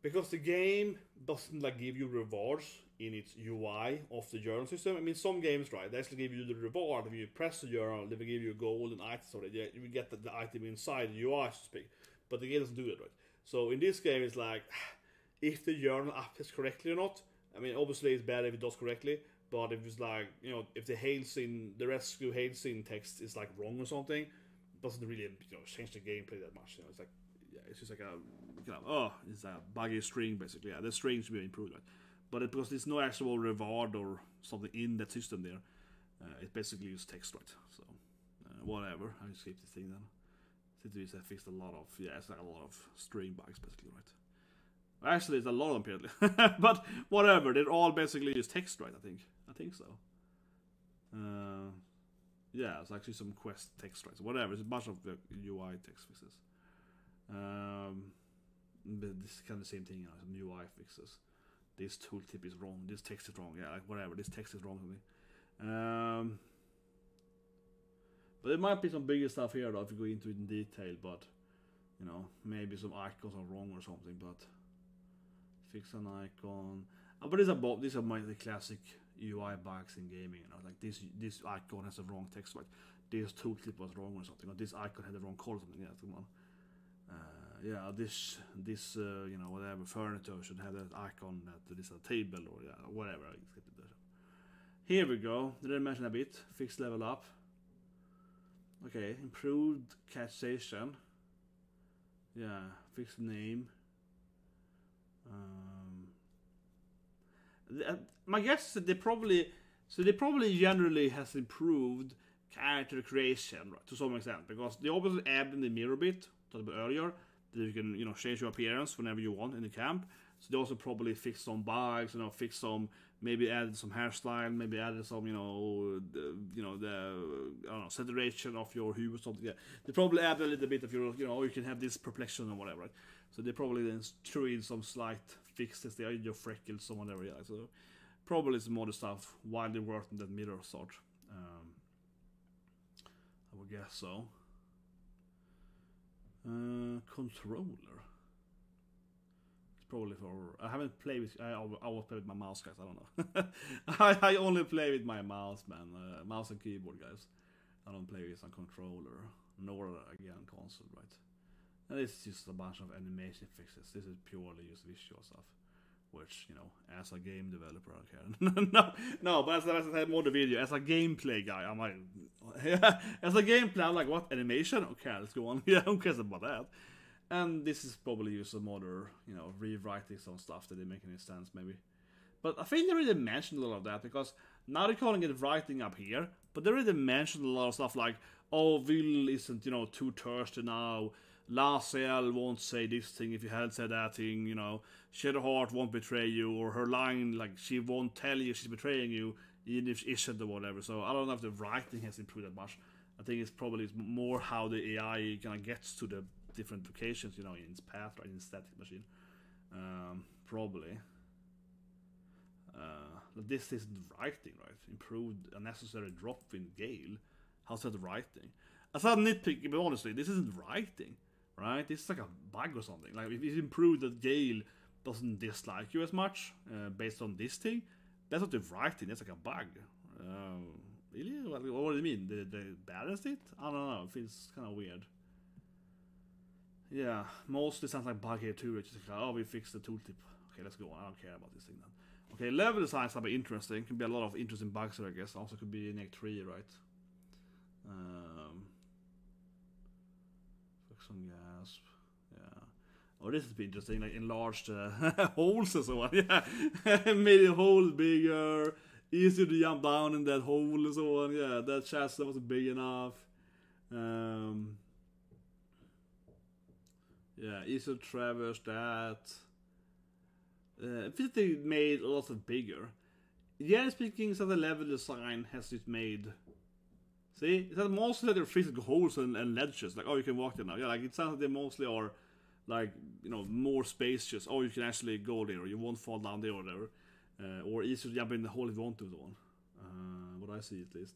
because the game doesn't like give you rewards in its UI of the journal system. I mean, some games, right, they actually give you the reward if you press the journal. They will give you a and item, so that you get the, the item inside the UI, so to speak. But the game doesn't do it, right? So in this game, it's like if the journal updates correctly or not. I mean, obviously it's better if it does correctly. But if it's like you know, if the Halsin, the rescue Halsin text is like wrong or something, it doesn't really you know change the gameplay that much. You know, it's like yeah, it's just like a you know, oh, it's a buggy string basically. Yeah, the string should be improved, right? But it, because there's no actual reward or something in that system there, uh, it basically just text, right? So uh, whatever. I escaped the thing then. Since I fixed a lot of yeah, it's like a lot of string bugs basically, right? Actually, it's a lot apparently, but whatever. They're all basically just text, right? I think. I think so. Uh, yeah, it's actually some quest text, right? So whatever. It's a bunch of uh, UI text fixes. Um, but this is kind of the same thing, you know, some UI fixes. This tooltip is wrong, this text is wrong, yeah, like whatever, this text is wrong me. Um, but there might be some bigger stuff here though if you go into it in detail, but you know, maybe some icons are wrong or something, but fix an icon. Uh, but these are both these are my the classic UI bugs in gaming, you know, like this this icon has a wrong text like This tooltip was wrong or something, or this icon had the wrong color or something, yeah, come on. Uh, yeah, this this uh, you know whatever furniture should have that icon that this a table or yeah whatever. Here we go. Did I mention a bit? Fix level up. Okay, improved catch station. Yeah, fixed name. Um, uh, my guess is that they probably so they probably generally has improved character creation right, to some extent because they obviously added the mirror bit talked about earlier that you can you know change your appearance whenever you want in the camp. So they also probably fixed some bugs, you know, fixed some maybe added some hairstyle, maybe added some you know the, you know the I don't know saturation of your hue or something. Yeah, they probably added a little bit of your you know you can have this perplexion or whatever. Right? So they probably then threw in some slight fixes there your freckles or whatever. Yeah, so probably some other stuff while they worked on that mirror sort. Um, I would guess so. Uh, controller. Probably for. I haven't played with. I al- always play with my mouse, guys. I don't know. I, I only play with my mouse, man. Uh, mouse and keyboard, guys. I don't play with some controller, nor again console, right? And it's just a bunch of animation fixes. This is purely just visual stuff. Which, you know, as a game developer, I care. no, no, but as, as I said more the video, as a gameplay guy, I'm like, as a gameplay, I'm like, what animation? Okay, let's go on. yeah, who cares about that? And this is probably just a modern, you know, rewriting some stuff that didn't make any sense, maybe. But I think they really mentioned a lot of that because now they're calling it writing up here, but they really mentioned a lot of stuff like, oh, Will isn't, you know, too thirsty now. Lae'zel won't say this thing if you hadn't said that thing, you know. Shadowheart won't betray you, or her line, like, she won't tell you she's betraying you, even if she isn't or whatever. So I don't know if the writing has improved that much. I think it's probably more how the AI kind of gets to the different locations, you know, in its path, right, in static machine. Um, probably. Uh, this isn't writing, right? Improved unnecessary drop in Gale. How's that writing? As a nitpick, but honestly, this isn't writing, right? This is like a bug or something. Like if it's improved that Gale doesn't dislike you as much uh, based on this thing, that's not the writing. That's like a bug. Uh, really? What, what do you mean? They, they balanced it? I don't know. It feels kind of weird. Yeah, mostly sounds like bug here too. It's just like, oh, we fixed the tooltip. Okay, let's go on. I don't care about this thing then. Okay, level design might be interesting. Can be a lot of interesting bugs here, I guess. Also could be in Act 3, right? Um, fix some gasp. Yeah. Oh, this would be interesting. Like enlarged uh, holes and so on. Yeah, made the hole bigger. Easier to jump down in that hole and so on. Yeah, that chest that wasn't big enough. Um, yeah, easier to traverse that. Uh, they made a lot of bigger. Yeah, speaking, so the level design has it made. See, it has mostly their physical holes and, and ledges. Like, oh, you can walk there now. Yeah, like it sounds like they mostly are, like, you know, more spacious. Oh, you can actually go there, or you won't fall down there, or whatever. Uh, or easier to jump in the hole if you want to, so on. Uh, what I see at least.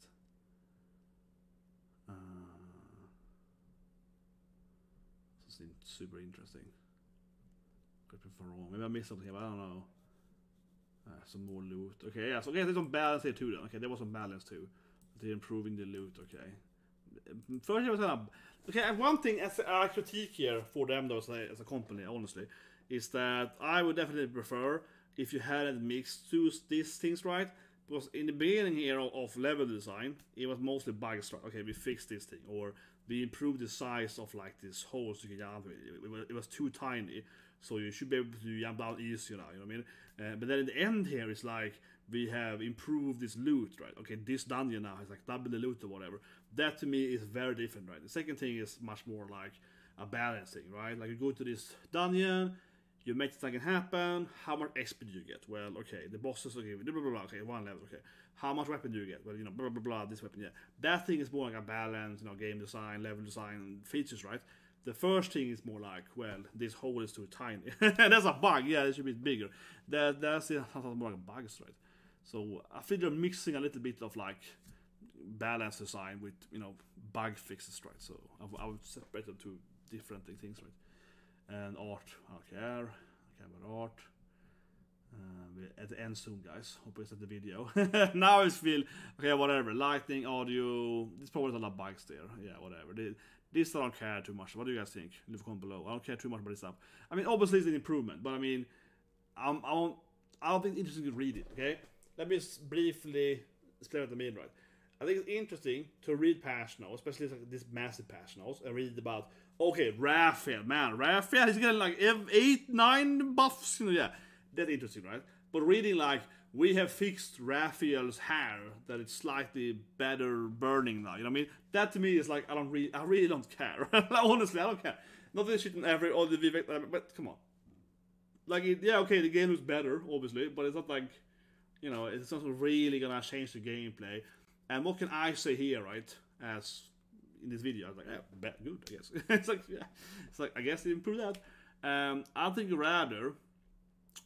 Super interesting. Correct me wrong. Maybe I missed something but I don't know. Uh, some more loot. Okay, yeah, so okay, there's some balance here too then. Okay, there was some balance too. They're improving the loot, okay. First of Okay, and one thing as a critique here for them though as a, as a company, honestly, is that I would definitely prefer if you hadn't mixed two these things right. Because in the beginning here of, of level design, it was mostly bug struck. Okay, we fixed this thing, or we improved the size of like this holes you can jump. It, it, was, it was too tiny, so you should be able to jump out easier now. You know what I mean? Uh, but then in the end here, it's like we have improved this loot, right? Okay, this dungeon now has like double the loot or whatever. That to me is very different, right? The second thing is much more like a balancing, right? Like you go to this dungeon, you make something happen. How much XP do you get? Well, okay, the bosses okay, blah blah blah. Okay, one level. Okay, how much weapon do you get? Well, you know, blah blah blah. This weapon, yeah. That thing is more like a balance, you know, game design, level design, features, right? The first thing is more like, well, this hole is too tiny. that's a bug. Yeah, it should be bigger. That that's more like bugs, right? So I think they're mixing a little bit of like balance design with you know bug fixes, right? So I, I would separate them two different things, right? And art, I don't care. Care about art. Uh, at the end soon, guys. Hope you at the video. now it's feel okay. Whatever. Lighting, audio. There's probably a lot of bugs there. Yeah, whatever. This I don't care too much. What do you guys think? Leave a comment below. I don't care too much about this stuff. I mean, obviously it's an improvement, but I mean, I'm, I don't, I don't think it's interesting to read it. Okay, let me just briefly explain what I mean. Right, I think it's interesting to read notes, especially like this massive notes, and read about okay, Raphael, man, Raphael, he's getting like eight, nine buffs. You know, yeah, that's interesting, right? But reading like we have fixed Raphael's hair that it's slightly better burning now. You know what I mean? That to me is like I don't really, I really don't care. Honestly, I don't care. Not this shit in every all the Vivek, uh, but come on. Like it, yeah, okay, the game looks better, obviously, but it's not like you know, it's not really gonna change the gameplay. And what can I say here, right? As in this video, I was like, yeah, bad, good, I guess. it's like, yeah, it's like I guess they improved that. Um, I think rather,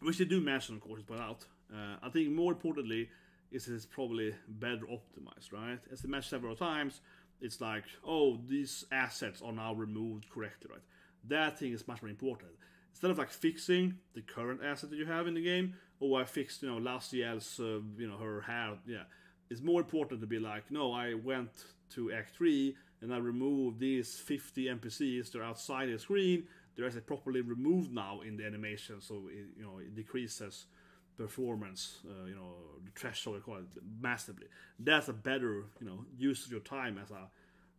which they do mention, of course, point out. Uh, I think more importantly is it's probably better optimized, right? As I mentioned several times, it's like, oh, these assets are now removed correctly, right? That thing is much more important. Instead of like fixing the current asset that you have in the game, or I fixed, you know, Lae'zel's, uh, you know, her hair, yeah. It's more important to be like, no, I went to Act 3 and I remove these 50 NPCs that are outside the screen. They're actually properly removed now in the animation, so it, you know, it decreases performance, uh, you know, the threshold massively. That's a better, you know, use of your time as a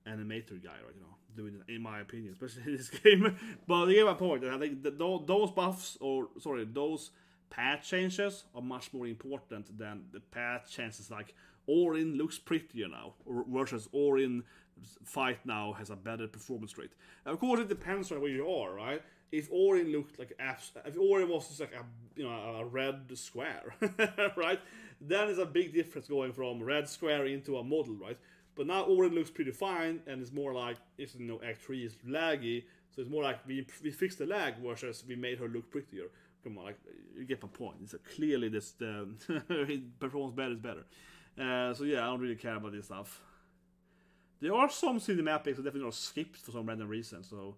animator guy, right? You know, doing it, in my opinion, especially in this game. but to get my point, I think that those buffs, or sorry, those patch changes are much more important than the patch changes like Orin looks prettier now, versus Orin fight now has a better performance rate. Of course, it depends on where you are, right? If Orin looked like if Orin was just like a you know a red square, right? Then it's a big difference going from red square into a model, right? But now Orin looks pretty fine, and it's more like it's you know Act Three is laggy, so it's more like we we fixed the lag versus we made her look prettier. Come on, like you get my point. A, clearly this the performance better is better. Uh, so yeah, I don't really care about this stuff. There are some cinematics that definitely are skipped for some random reason, so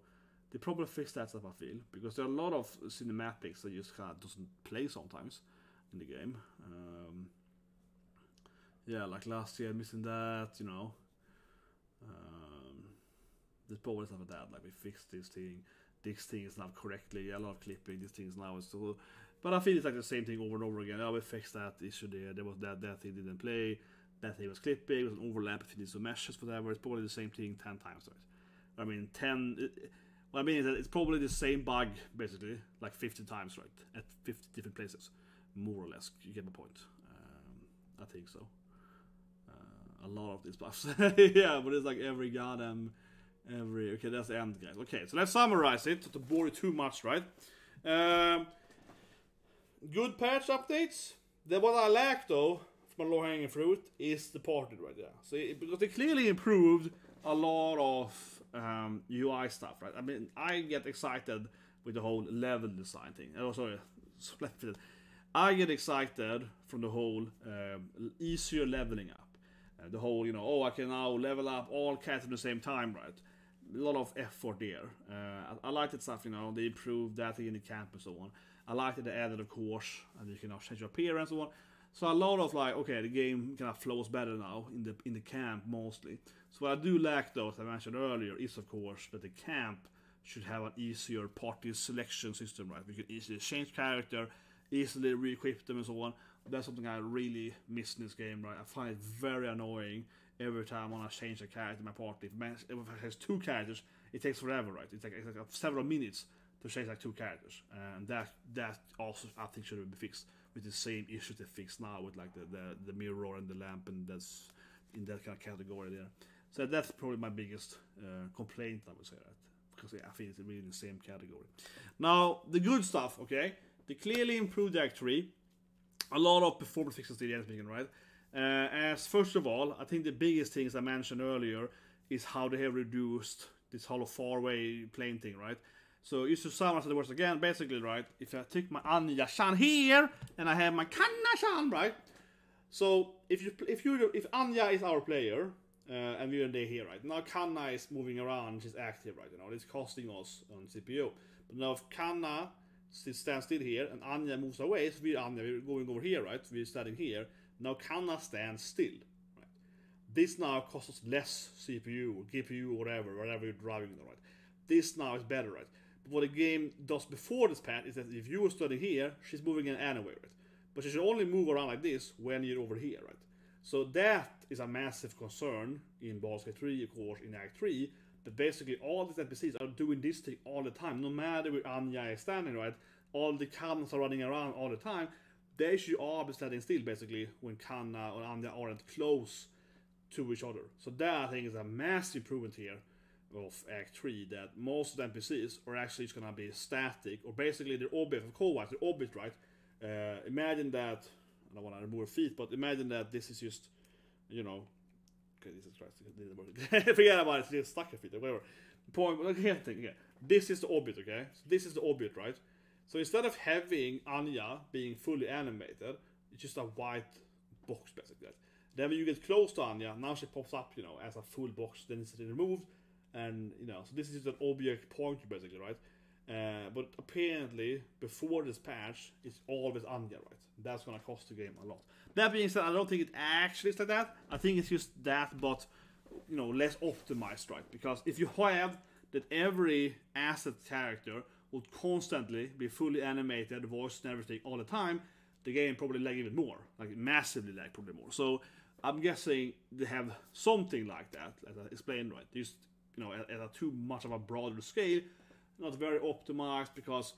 they probably fix that stuff. I feel because there are a lot of cinematics that just kind of doesn't play sometimes in the game. Um, yeah, like last year missing that, you know. Um, there's probably stuff like that. Like we fixed this thing, this thing is now correctly. A lot of clipping. This thing is now so. But I feel it's like the same thing over and over again. Oh, we fixed that issue there. There was that that thing didn't play. That thing was clipping. It was an overlap between these two meshes, whatever. It's probably the same thing ten times. Right? I mean, ten. It, what I mean is that it's probably the same bug basically, like 50 times, right? At 50 different places, more or less. You get my point. Um, I think so a lot of these buffs. yeah, but it's like every goddamn every okay that's the end guys okay so let's summarize it to bore you too much right um, good patch updates the what i lack though from low hanging fruit is the party right there so it, because they clearly improved a lot of um, ui stuff right i mean i get excited with the whole level design thing oh sorry i get excited from the whole um, easier leveling up uh, the whole, you know, oh, I can now level up all cats at the same time, right? A lot of effort there. Uh, I, I like that stuff, you know, they improved that in the camp and so on. I like that they added, of course, and you can now change your appearance and so on. So a lot of like, okay, the game kind of flows better now in the in the camp mostly. So what I do like though, as I mentioned earlier, is of course that the camp should have an easier party selection system, right? We can easily change character, easily re-equip them and so on that's something I really miss in this game, right? I find it very annoying every time when I change a character in my party. If it has two characters, it takes forever, right? It's like, it's like several minutes to change like two characters, and that that also I think should be fixed with the same issues they fix now with like the, the the mirror and the lamp, and that's in that kind of category there. So that's probably my biggest uh, complaint, I would say that because I think it's really in the same category. Now the good stuff, okay? They clearly improved Three a lot of performance fixes in the beginning, right? Uh, as first of all, I think the biggest things I mentioned earlier is how they have reduced this whole far away plane thing, right? So you should summarize the words again, basically, right? If I take my Anya-chan here and I have my Kanna-chan, right? So if you if you if Anya is our player uh, and we're day here, right? Now Kanna is moving around, she's active, right? You know, it's costing us on CPU. But now if Kanna stands still here and Anya moves away, so we're we're going over here, right? We're standing here. Now Kanna stands still. This now costs us less CPU GPU whatever, whatever you're driving right? This now is better, right? What the game does before this patch is that if you were standing here, she's moving in anyway, right? But she should only move around like this when you're over here, right? So that is a massive concern in Baldur's Gate 3, of course, in Act 3, but basically, all these NPCs are doing this thing all the time. No matter where Anya is standing, right? All the Kannas are running around all the time. They should all be standing still, basically, when Kanna or Anya aren't close to each other. So that, I think, is a massive improvement here of Act 3, that most of the NPCs are actually just gonna be static, or basically they're objects, of course, they're objects, right? Uh, imagine that, I don't want to remove feet, but imagine that this is just, you know, Okay, Jesus Christ, it didn't work. Forget about it, it's just stuck a bit or whatever. Point, okay, thing, okay. This is the orbit, okay? So this is the orbit, right? So instead of having Anya being fully animated, it's just a white box basically. Then when you get close to Anya, now she pops up, you know, as a full box, then it's removed, and you know, so this is just an object pointer basically, right? Uh, but apparently, before this patch, it's always Anya, right? That's gonna cost the game a lot. That being said, I don't think it actually is like that. I think it's just that, but you know, less optimized, right? Because if you have that every asset character would constantly be fully animated, voiced and everything all the time, the game probably lag even more, like massively lag probably more. So I'm guessing they have something like that, as I explained, right? Just you know, at, a too much of a broader scale, not very optimized because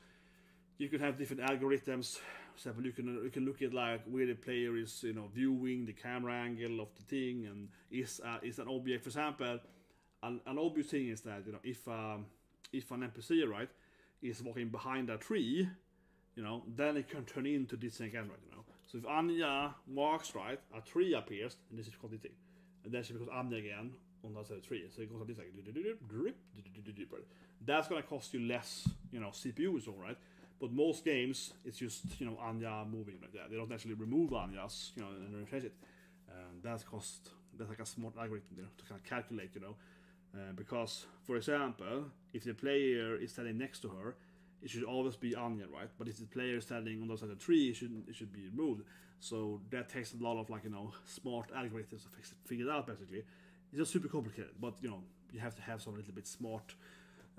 you can have different algorithms. For example, you can you can look at like where the player is, you know, viewing the camera angle of the thing, and is uh, is an object. For example, an, an obvious thing is that you know if um, if an NPC right is walking behind a tree, you know, then it can turn into this thing again, right? You know, so if Anya walks right, a tree appears, and this is called this thing, and then she becomes Anya again on other side of the tree. So it goes like this, like that's gonna cost you less, you know, CPU is all right. But most games, it's just you know Anya moving like that. They don't actually remove Anyas, you know, and replace it. Um, that's cost. That's like a smart algorithm there to kind of calculate, you know. Uh, because, for example, if the player is standing next to her, it should always be Anya, right? But if the player is standing on the side of the tree, it should it should be removed. So that takes a lot of like you know smart algorithms to fix figure it out. Basically, it's not super complicated, but you know you have to have some little bit smart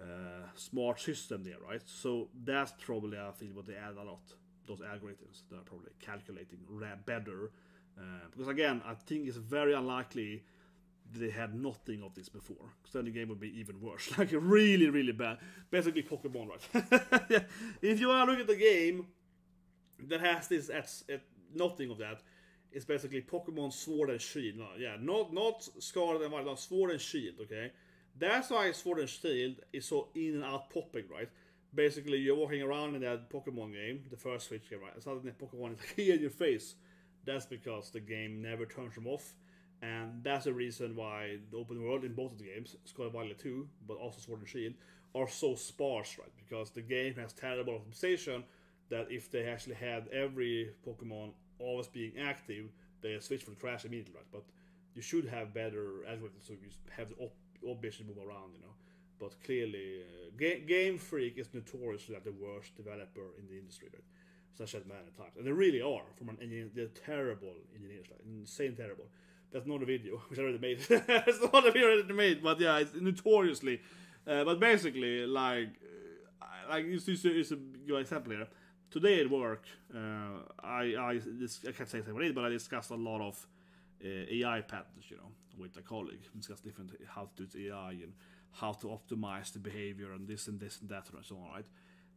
uh, smart system there, right? So that's probably I think what they add a lot. Those algorithms that are probably calculating better. Uh, because again, I think it's very unlikely they had nothing of this before. Because then the game would be even worse. Like really, really bad. Basically Pokemon, right? if you want to look at the game that has this at, at nothing of that, it's basically Pokemon Sword and Shield. No, yeah, not not Scarlet and Violet, Sword and Shield, okay? That's why Sword and Shield is so in and out popping, right? Basically, you're walking around in that Pokemon game, the first Switch game, right? Suddenly Pokemon is here in your face. That's because the game never turns them off and that's the reason why the open world in both of the games, Scarlet and Violet 2, but also Sword and Shield, are so sparse, right? Because the game has terrible optimization that if they actually had every Pokemon always being active, they switch from crash immediately, right? But you should have better algorithms so you have the op- obviously move around, you know. But clearly, uh, Ga- Game Freak is notoriously like the worst developer in the industry, right? I said many times, and they really are. From an engineer, they're terrible engineers, like insane terrible. That's not a video, which I already made. it's not a video I already made, but yeah, it's notoriously. Uh, but basically, like, uh, like it's, it's, it's a good example here. Today at work, uh, I I, I can't say exactly about it, but I discussed a lot of uh, AI patterns, you know, with a colleague. We discussed different how to do AI and how to optimize the behavior and this and this and that and so on, right?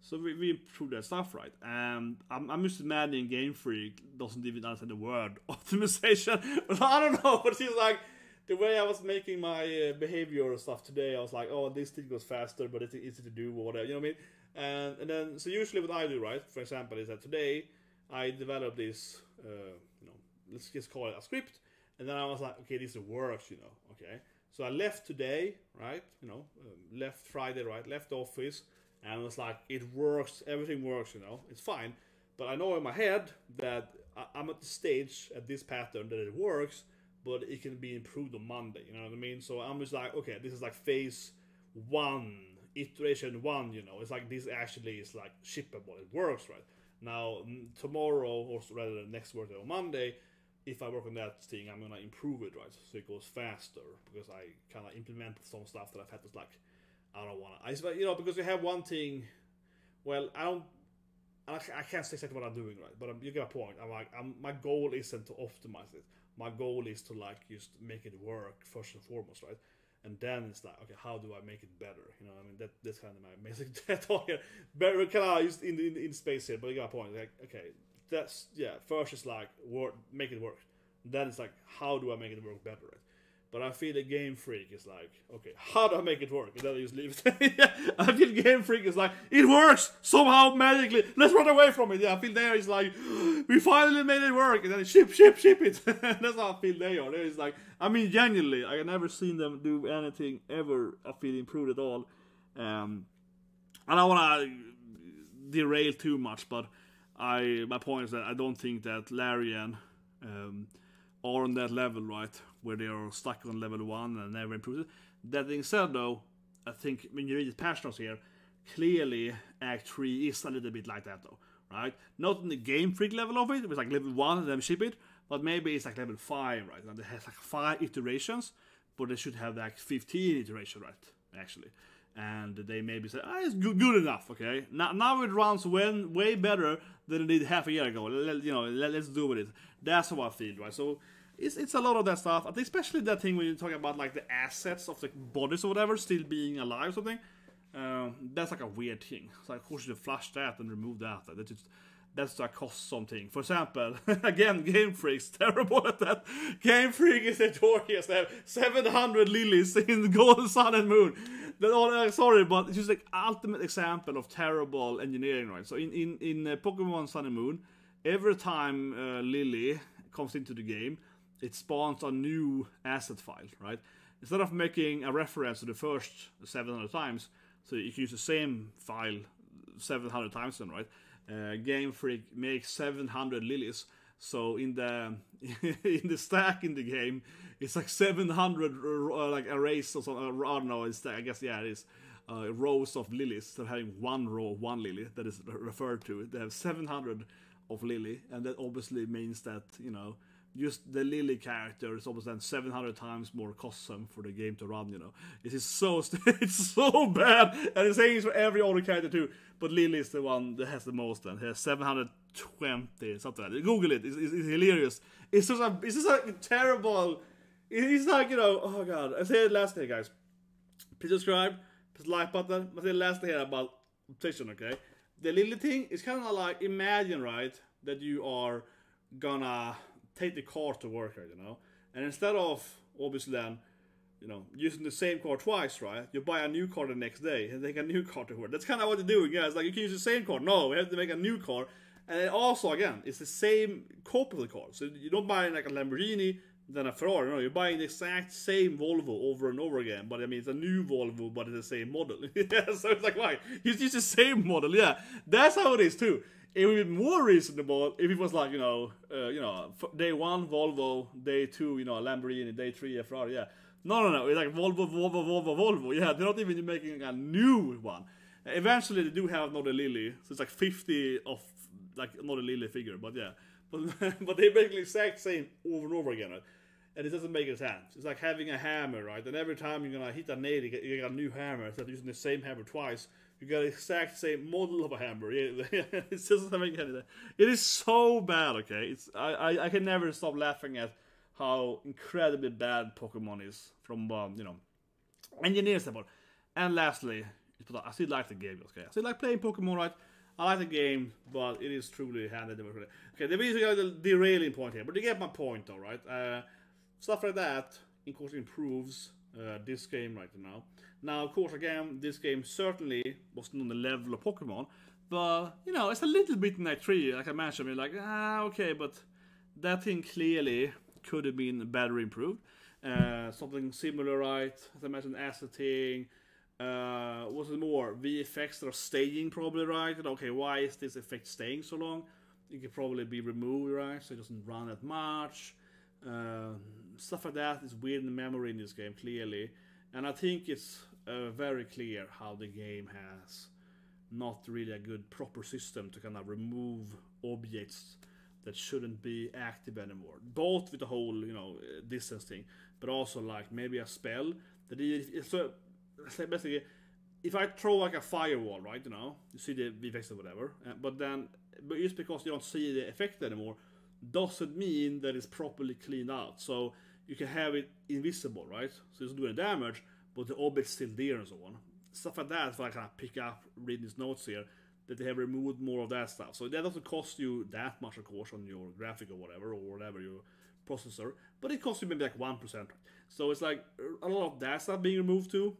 So we, we improve that stuff, right? And I'm, I'm just imagining Game Freak doesn't even understand the word optimization. I don't know, but it's like the way I was making my uh, behavior stuff today, I was like, oh, this thing goes faster, but it's easy to do, or whatever, you know what I mean? And, and then, so usually what I do, right, for example, is that today I developed this, uh, you know, let's just call it a script, and then I was like, okay, this works, you know, okay. So I left today, right, you know, um, left Friday, right, left office, and I was like it works everything works you know it's fine. But i know in my head that i'm at the stage at this pattern that it works but it can be improved on monday you know what i mean? So i'm just like okay this is like phase one iteration one you know it's like this actually is like shippable it works right now tomorrow or rather the next work on monday if I work on that thing, I'm gonna improve it, right? So it goes faster because I kind of implement some stuff that I've had to like I don't want to. I you know because we have one thing. Well, I don't. I, I can't say exactly what I'm doing right, but I'm, you get a point. I'm like, I'm, my goal isn't to optimize it. My goal is to like just make it work first and foremost, right? And then it's like, okay, how do I make it better? You know, I mean, that that's kind of my basic talk here. Better, kind of just in, in in space here, but you got a point. Like, okay, that's yeah. First is like work, make it work. Then it's like, how do I make it work better? But I feel the Game Freak is like, okay, how do I make it work? And then I just leave it. I feel Game Freak is like, it works somehow magically. Let's run away from it. Yeah, I feel there is like, we finally made it work. And then ship, ship, ship it. That's how I feel they are. There is like, I mean, genuinely, I never seen them do anything ever. I feel improved at all. Um, I don't want to derail too much, but I my point is that I don't think that Larian. Um, are on that level, right, where they are stuck on level one and never improve it. That being said, though, I think when you read the patch here, clearly Act 3 is a little bit like that, though, right? Not in the Game Freak level of it, it was like level 1 and then ship it, but maybe it's like level 5, right? And it has like 5 iterations, but they should have like 15 iterations, right, actually. And they maybe say, ah, it's good, good enough, okay? Now, now it runs way, way better than it did half a year ago. Let, you know, let, us do with it. That's how I feel, right? So it's, it's a lot of that stuff. Especially that thing when you talk about like the assets of the bodies or whatever still being alive or something. Uh, that's like a weird thing. So of course you flush that and remove that. That just that's to cost something. For example, again, Game Freak's terrible at that. Game Freak is notorious. They have 700 lilies in Golden Sun and Moon. That all, uh, sorry, but it's just like ultimate example of terrible engineering, right? So in in in uh, Pokemon Sun and Moon, every time uh, Lily comes into the game, it spawns a new asset file, right? Instead of making a reference to the first 700 times, so you can use the same file 700 times then, right? Uh, Game Freak makes 700 lilies. So in the in the stack in the game, it's like 700 uh, like arrays or something. Uh, I don't know. It's I guess yeah, it is uh, rows of lilies. They're having one row, one lily that is referred to. They have 700 of lily, and that obviously means that you know just the Lily character is almost then 700 times more costly for the game to run, you know. It is so, it's so bad, and the same is for every other character too, but Lily is the one that has the most and has 720, something like that. Google it, it's, it's, it's hilarious. It's just a, it's just a terrible, it's like, you know, oh god. I said it last day, guys. Please subscribe, please like button. I said last day about obsession, okay? The Lily thing is kind of like, imagine, right, that you are gonna take the car to work, you know. And instead of obviously then, you know, using the same car twice, right? You buy a new car the next day and take a new car to work. That's kind of what they're doing, guys. Like you can use the same car. No, we have to make a new car. And also, again, it's the same copy car. So you don't buy like a Lamborghini, then a Ferrari. No, you're buying the exact same Volvo over and over again. But I mean, it's a new Volvo, but it's the same model. yeah, so it's like, why? Use the same model. Yeah, that's how it is too it would be more reasonable if it was like you know, uh, you know, day one Volvo, day two, you know, Lamborghini, day three a Ferrari. Yeah, no, no, no. It's like Volvo, Volvo, Volvo, Volvo. Yeah, they're not even making a new one. Eventually, they do have another Lily, so it's like 50 of like another Lily figure. But yeah, but but they basically exact same over and over again. Right? And it doesn't make any sense. It's like having a hammer, right? And every time you're gonna hit a nail, you get, you get a new hammer instead of using the same hammer twice you got the exact same model of a hammer. it doesn't make any It is so bad. Okay, it's I, I, I can never stop laughing at how incredibly bad Pokemon is from um, you know engineers about. And lastly, I still like the game. Okay, I still like playing Pokemon. Right, I like the game, but it is truly handled. Okay, there is a derailing point here, but you get my point, though, right? Uh, stuff like that, of course, improves uh, this game right now. Now, of course, again, this game certainly wasn't on the level of Pokemon, but you know, it's a little bit that tree, like I mentioned. Mean, like, ah, okay, but that thing clearly could have been better improved. Uh, something similar, right? As I mentioned, thing. Uh, was it more VFX that are staying probably right? And okay, why is this effect staying so long? It could probably be removed, right? So it doesn't run that much. Uh, stuff like that is weird in the memory in this game, clearly. And I think it's uh, very clear how the game has not really a good proper system to kind of remove objects that shouldn't be active anymore. Both with the whole, you know, distance thing, but also like maybe a spell that is so basically if I throw like a firewall, right, you know, you see the effects or whatever, uh, but then but just because you don't see the effect anymore doesn't mean that it's properly cleaned out. So you can have it invisible, right? So it's doing damage, but the orbit's still there and so on. Stuff like that, if I kind of pick up reading these notes here, that they have removed more of that stuff. So that doesn't cost you that much, of course, on your graphic or whatever, or whatever your processor, but it costs you maybe like 1%. So it's like a lot of that stuff being removed too,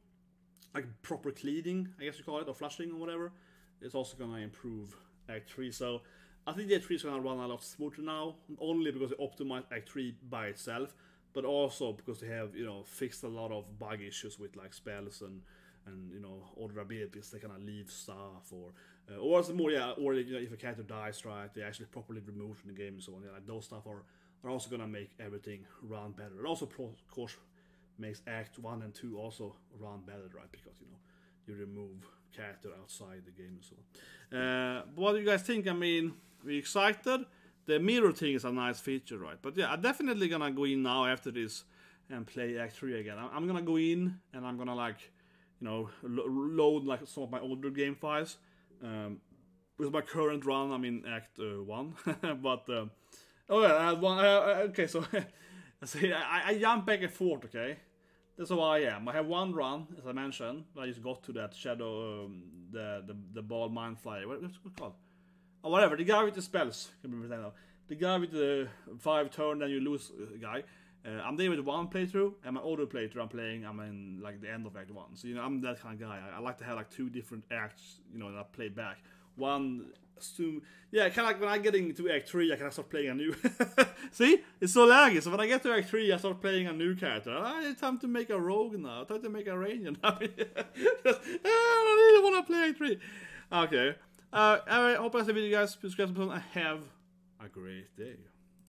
like proper cleaning, I guess you call it, or flushing or whatever. It's also gonna improve Act 3. So I think the Act 3 is gonna run a lot smoother now, only because it optimized Act 3 by itself but also because they have you know fixed a lot of bug issues with like spells and and you know other abilities they kind of leave stuff or uh, or it's more yeah or you know if a character dies right they actually properly removed from the game and so on yeah, like those stuff are are also gonna make everything run better. It also, of course, makes Act One and Two also run better, right? Because you know you remove character outside the game and so on. Uh, what do you guys think? I mean, we excited. The mirror thing is a nice feature, right? But yeah, I'm definitely gonna go in now after this and play Act Three again. I'm, gonna go in and I'm gonna like, you know, lo- load like some of my older game files. Um, with my current run, I'm in Act uh, One, but um, oh yeah, I one. Uh, okay, so see, I, I jump back and forth. Okay, that's how I am. I have one run, as I mentioned. I just got to that shadow, um, the the the ball mind flayer. What, what's it called? Oh, whatever. The guy with the spells. Now. The guy with the five turn, then you lose guy. Uh, I'm there with one playthrough, and my older playthrough I'm playing. I'm in like the end of Act One, so you know I'm that kind of guy. I, I like to have like two different acts, you know, that I play back. One assume yeah, kind of like when I get into Act Three, I can start playing a new. See, it's so laggy. So when I get to Act Three, I start playing a new character. Ah, it's time to make a rogue now. Time to make a ranger. I, mean, just, ah, I really want to play Act Three. Okay. Uh, anyway, hope I see you guys. Please Subscribe and have a great day.